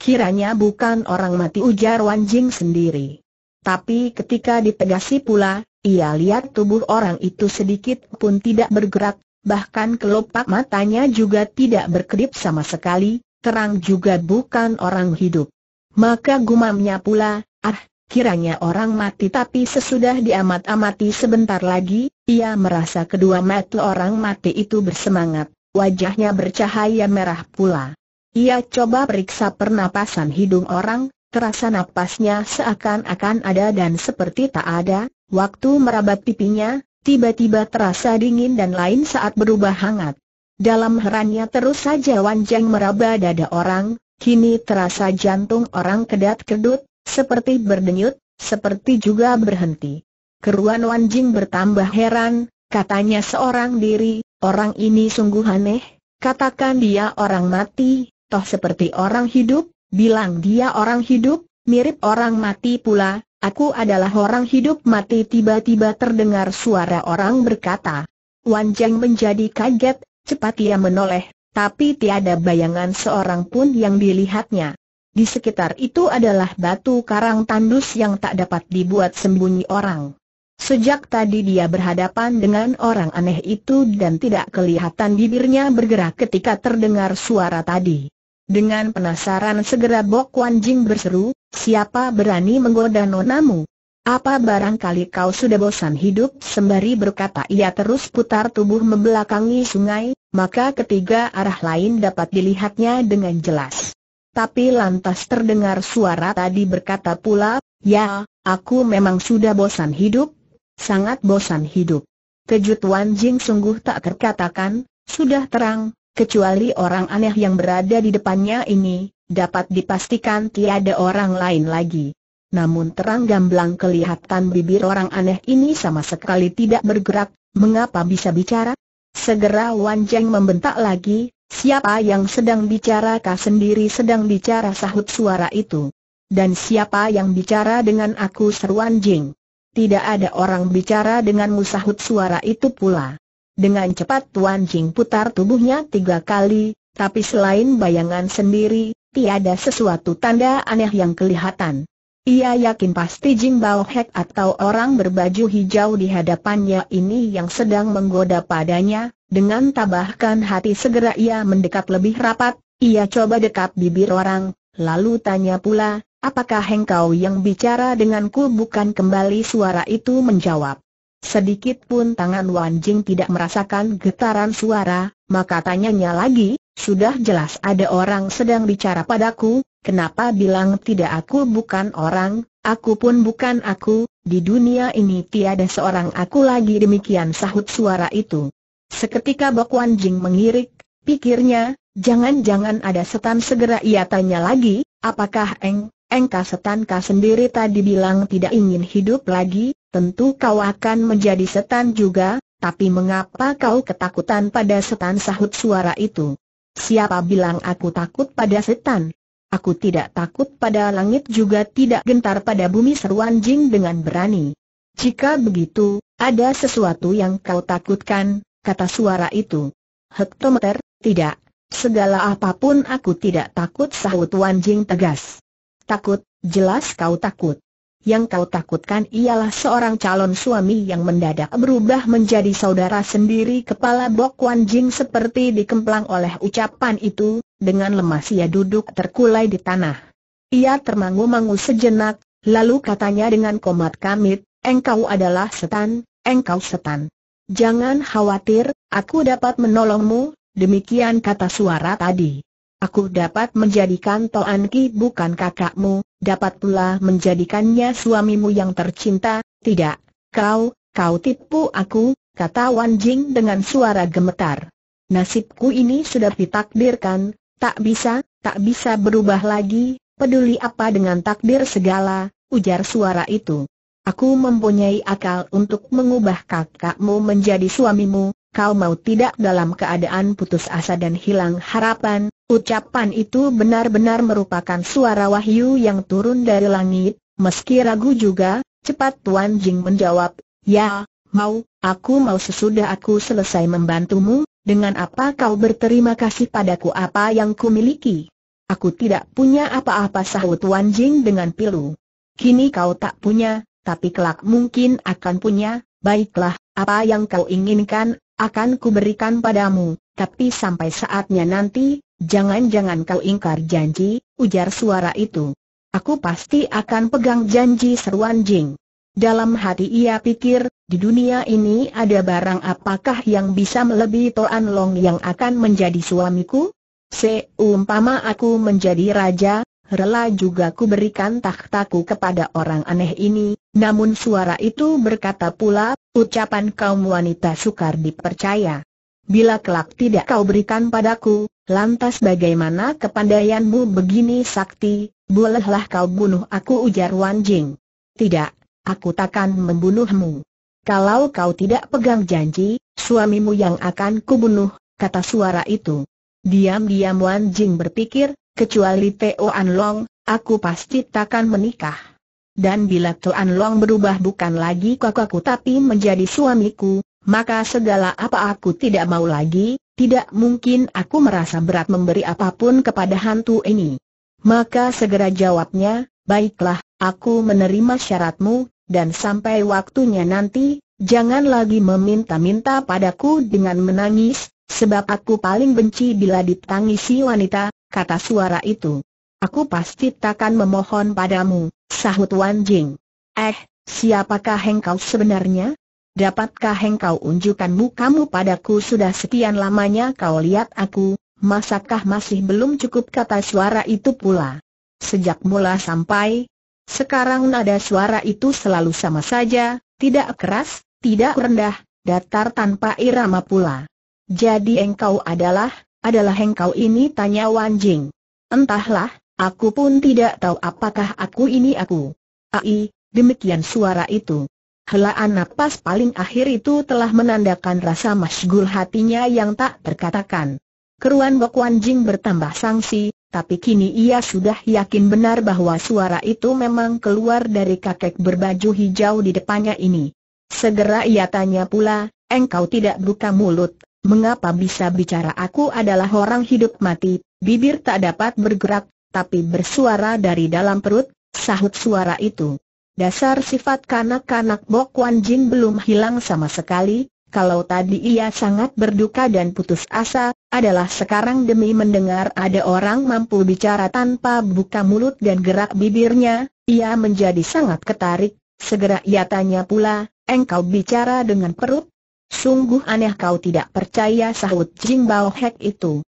Kiranya bukan orang mati ujar Wanjing sendiri. Tapi ketika ditegasi pula, ia lihat tubuh orang itu sedikit pun tidak bergerak, bahkan kelopak matanya juga tidak berkedip sama sekali, terang juga bukan orang hidup. Maka gumamnya pula, ah, kiranya orang mati tapi sesudah diamat-amati sebentar lagi, ia merasa kedua mata orang mati itu bersemangat, wajahnya bercahaya merah pula. Ia coba periksa pernapasan hidung orang, terasa napasnya seakan-akan ada dan seperti tak ada, waktu merabat pipinya, tiba-tiba terasa dingin dan lain saat berubah hangat. Dalam herannya terus saja Wanjang meraba dada orang, kini terasa jantung orang kedat-kedut, seperti berdenyut, seperti juga berhenti. Keruan Wan Jing bertambah heran, katanya seorang diri, orang ini sungguh aneh, katakan dia orang mati, toh seperti orang hidup, bilang dia orang hidup, mirip orang mati pula, aku adalah orang hidup mati tiba-tiba terdengar suara orang berkata. Wan Jing menjadi kaget, cepat ia menoleh, tapi tiada bayangan seorang pun yang dilihatnya. Di sekitar itu adalah batu karang tandus yang tak dapat dibuat sembunyi orang. Sejak tadi dia berhadapan dengan orang aneh itu dan tidak kelihatan bibirnya bergerak ketika terdengar suara tadi. Dengan penasaran segera Bok Wan Jing berseru, siapa berani menggoda nonamu? Apa barangkali kau sudah bosan hidup? Sembari berkata ia terus putar tubuh membelakangi sungai, maka ketiga arah lain dapat dilihatnya dengan jelas. Tapi lantas terdengar suara tadi berkata pula, ya, aku memang sudah bosan hidup, sangat bosan hidup. Kejut Wan Jing sungguh tak terkatakan, sudah terang, kecuali orang aneh yang berada di depannya ini, dapat dipastikan tiada orang lain lagi. Namun terang gamblang kelihatan bibir orang aneh ini sama sekali tidak bergerak, mengapa bisa bicara? Segera Wan Jing membentak lagi, siapa yang sedang bicara kah sendiri sedang bicara sahut suara itu. Dan siapa yang bicara dengan aku seruan Jing? Tidak ada orang bicara dengan musahut suara itu pula. Dengan cepat Tuan Jing putar tubuhnya tiga kali, tapi selain bayangan sendiri, tiada sesuatu tanda aneh yang kelihatan. Ia yakin pasti Jing Bao Hek atau orang berbaju hijau di hadapannya ini yang sedang menggoda padanya, dengan tabahkan hati segera ia mendekat lebih rapat, ia coba dekat bibir orang, lalu tanya pula, Apakah engkau yang bicara denganku bukan kembali suara itu menjawab. Sedikit pun tangan Wan Jing tidak merasakan getaran suara, maka tanyanya lagi, sudah jelas ada orang sedang bicara padaku, kenapa bilang tidak aku bukan orang, aku pun bukan aku, di dunia ini tiada seorang aku lagi. Demikian sahut suara itu. Seketika Bok Wan Jing mengirik, pikirnya, jangan-jangan ada setan segera. Ia tanya lagi, apakah eng, Engkau setan kau sendiri tadi bilang tidak ingin hidup lagi, tentu kau akan menjadi setan juga, tapi mengapa kau ketakutan pada setan sahut suara itu? Siapa bilang aku takut pada setan? Aku tidak takut pada langit juga tidak gentar pada bumi seruan Jing dengan berani. Jika begitu, ada sesuatu yang kau takutkan, kata suara itu. Hektometer, tidak. Segala apa pun aku tidak takut sahut Wan Jing tegas. Takut, jelas kau takut. Yang kau takutkan ialah seorang calon suami yang mendadak berubah menjadi saudara sendiri kepala Bok Wan Jing seperti dikemplang oleh ucapan itu, dengan lemas ia duduk terkulai di tanah. Ia termangu-mangu sejenak, lalu katanya dengan komat kamit, engkau adalah setan, engkau setan. Jangan khawatir, aku dapat menolongmu, demikian kata suara tadi. Aku dapat menjadikan Toan Ki bukan kakakmu, dapat pula menjadikannya suamimu yang tercinta, tidak, kau, kau tipu aku, kata Wan Jing dengan suara gemetar. Nasibku ini sudah ditakdirkan, tak bisa, tak bisa berubah lagi, peduli apa dengan takdir segala, ujar suara itu. Aku mempunyai akal untuk mengubah kakakmu menjadi suamimu, kau mau tidak dalam keadaan putus asa dan hilang harapan, Ucapan itu benar-benar merupakan suara wahyu yang turun dari langit, meski ragu juga, cepat Tuan Jing menjawab, Ya, mau, aku mau sesudah aku selesai membantumu, dengan apa kau berterima kasih padaku apa yang kumiliki? Aku tidak punya apa-apa sahut Tuan Jing dengan pilu. Kini kau tak punya, tapi kelak mungkin akan punya, baiklah, apa yang kau inginkan, akan kuberikan padamu, tapi sampai saatnya nanti, Jangan-jangan kau ingkar janji, ujar suara itu. Aku pasti akan pegang janji seruan Jing. Dalam hati ia pikir, di dunia ini ada barang apakah yang bisa melebihi Toan Long yang akan menjadi suamiku? Seumpama aku menjadi raja, rela juga ku berikan takhtaku kepada orang aneh ini, namun suara itu berkata pula, ucapan kaum wanita sukar dipercaya. Bila kelak tidak kau berikan padaku, Lantas bagaimana kepandaianmu begini sakti, bolehlah kau bunuh aku ujar Wan Jing. Tidak, aku takkan membunuhmu. Kalau kau tidak pegang janji, suamimu yang akan kubunuh, kata suara itu. Diam-diam Wan Jing berpikir, kecuali Teo An Long, aku pasti takkan menikah. Dan bila Teo An Long berubah bukan lagi kakakku tapi menjadi suamiku, maka segala apa aku tidak mau lagi, tidak mungkin aku merasa berat memberi apa pun kepada hantu ini. Maka segera jawabnya, baiklah, aku menerima syaratmu, dan sampai waktunya nanti, jangan lagi meminta-minta padaku dengan menangis, sebab aku paling benci bila ditangisi wanita, kata suara itu. Aku pasti takkan memohon padamu, sahut Wan Jing. Eh, siapakah engkau sebenarnya? Dapatkah engkau unjukkan mukamu padaku sudah sekian lamanya kau lihat aku, masakah masih belum cukup kata suara itu pula. Sejak mula sampai, sekarang nada suara itu selalu sama saja, tidak keras, tidak rendah, datar tanpa irama pula. Jadi engkau adalah, adalah engkau ini tanya Wan Jing. Entahlah, aku pun tidak tahu apakah aku ini aku. Ai, demikian suara itu. Helaan napas paling akhir itu telah menandakan rasa masgul hatinya yang tak terkatakan. Keruan Bok Wan Jing bertambah sangsi, tapi kini ia sudah yakin benar bahwa suara itu memang keluar dari kakek berbaju hijau di depannya ini. Segera ia tanya pula, engkau tidak buka mulut, mengapa bisa bicara aku adalah orang hidup mati, bibir tak dapat bergerak, tapi bersuara dari dalam perut, sahut suara itu. Dasar sifat kanak-kanak Bok Wan Jin belum hilang sama sekali, kalau tadi ia sangat berduka dan putus asa, adalah sekarang demi mendengar ada orang mampu bicara tanpa buka mulut dan gerak bibirnya, ia menjadi sangat ketarik, segera ia tanya pula, engkau bicara dengan perut? Sungguh aneh kau tidak percaya sahut Jing Bao Hek itu.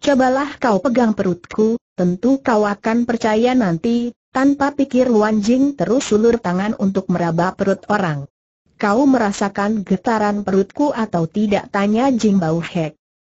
Cobalah kau pegang perutku, tentu kau akan percaya nanti, tanpa pikir Wan Jing terus ulur tangan untuk meraba perut orang. Kau merasakan getaran perutku atau tidak? Tanya Jing Bau Hek.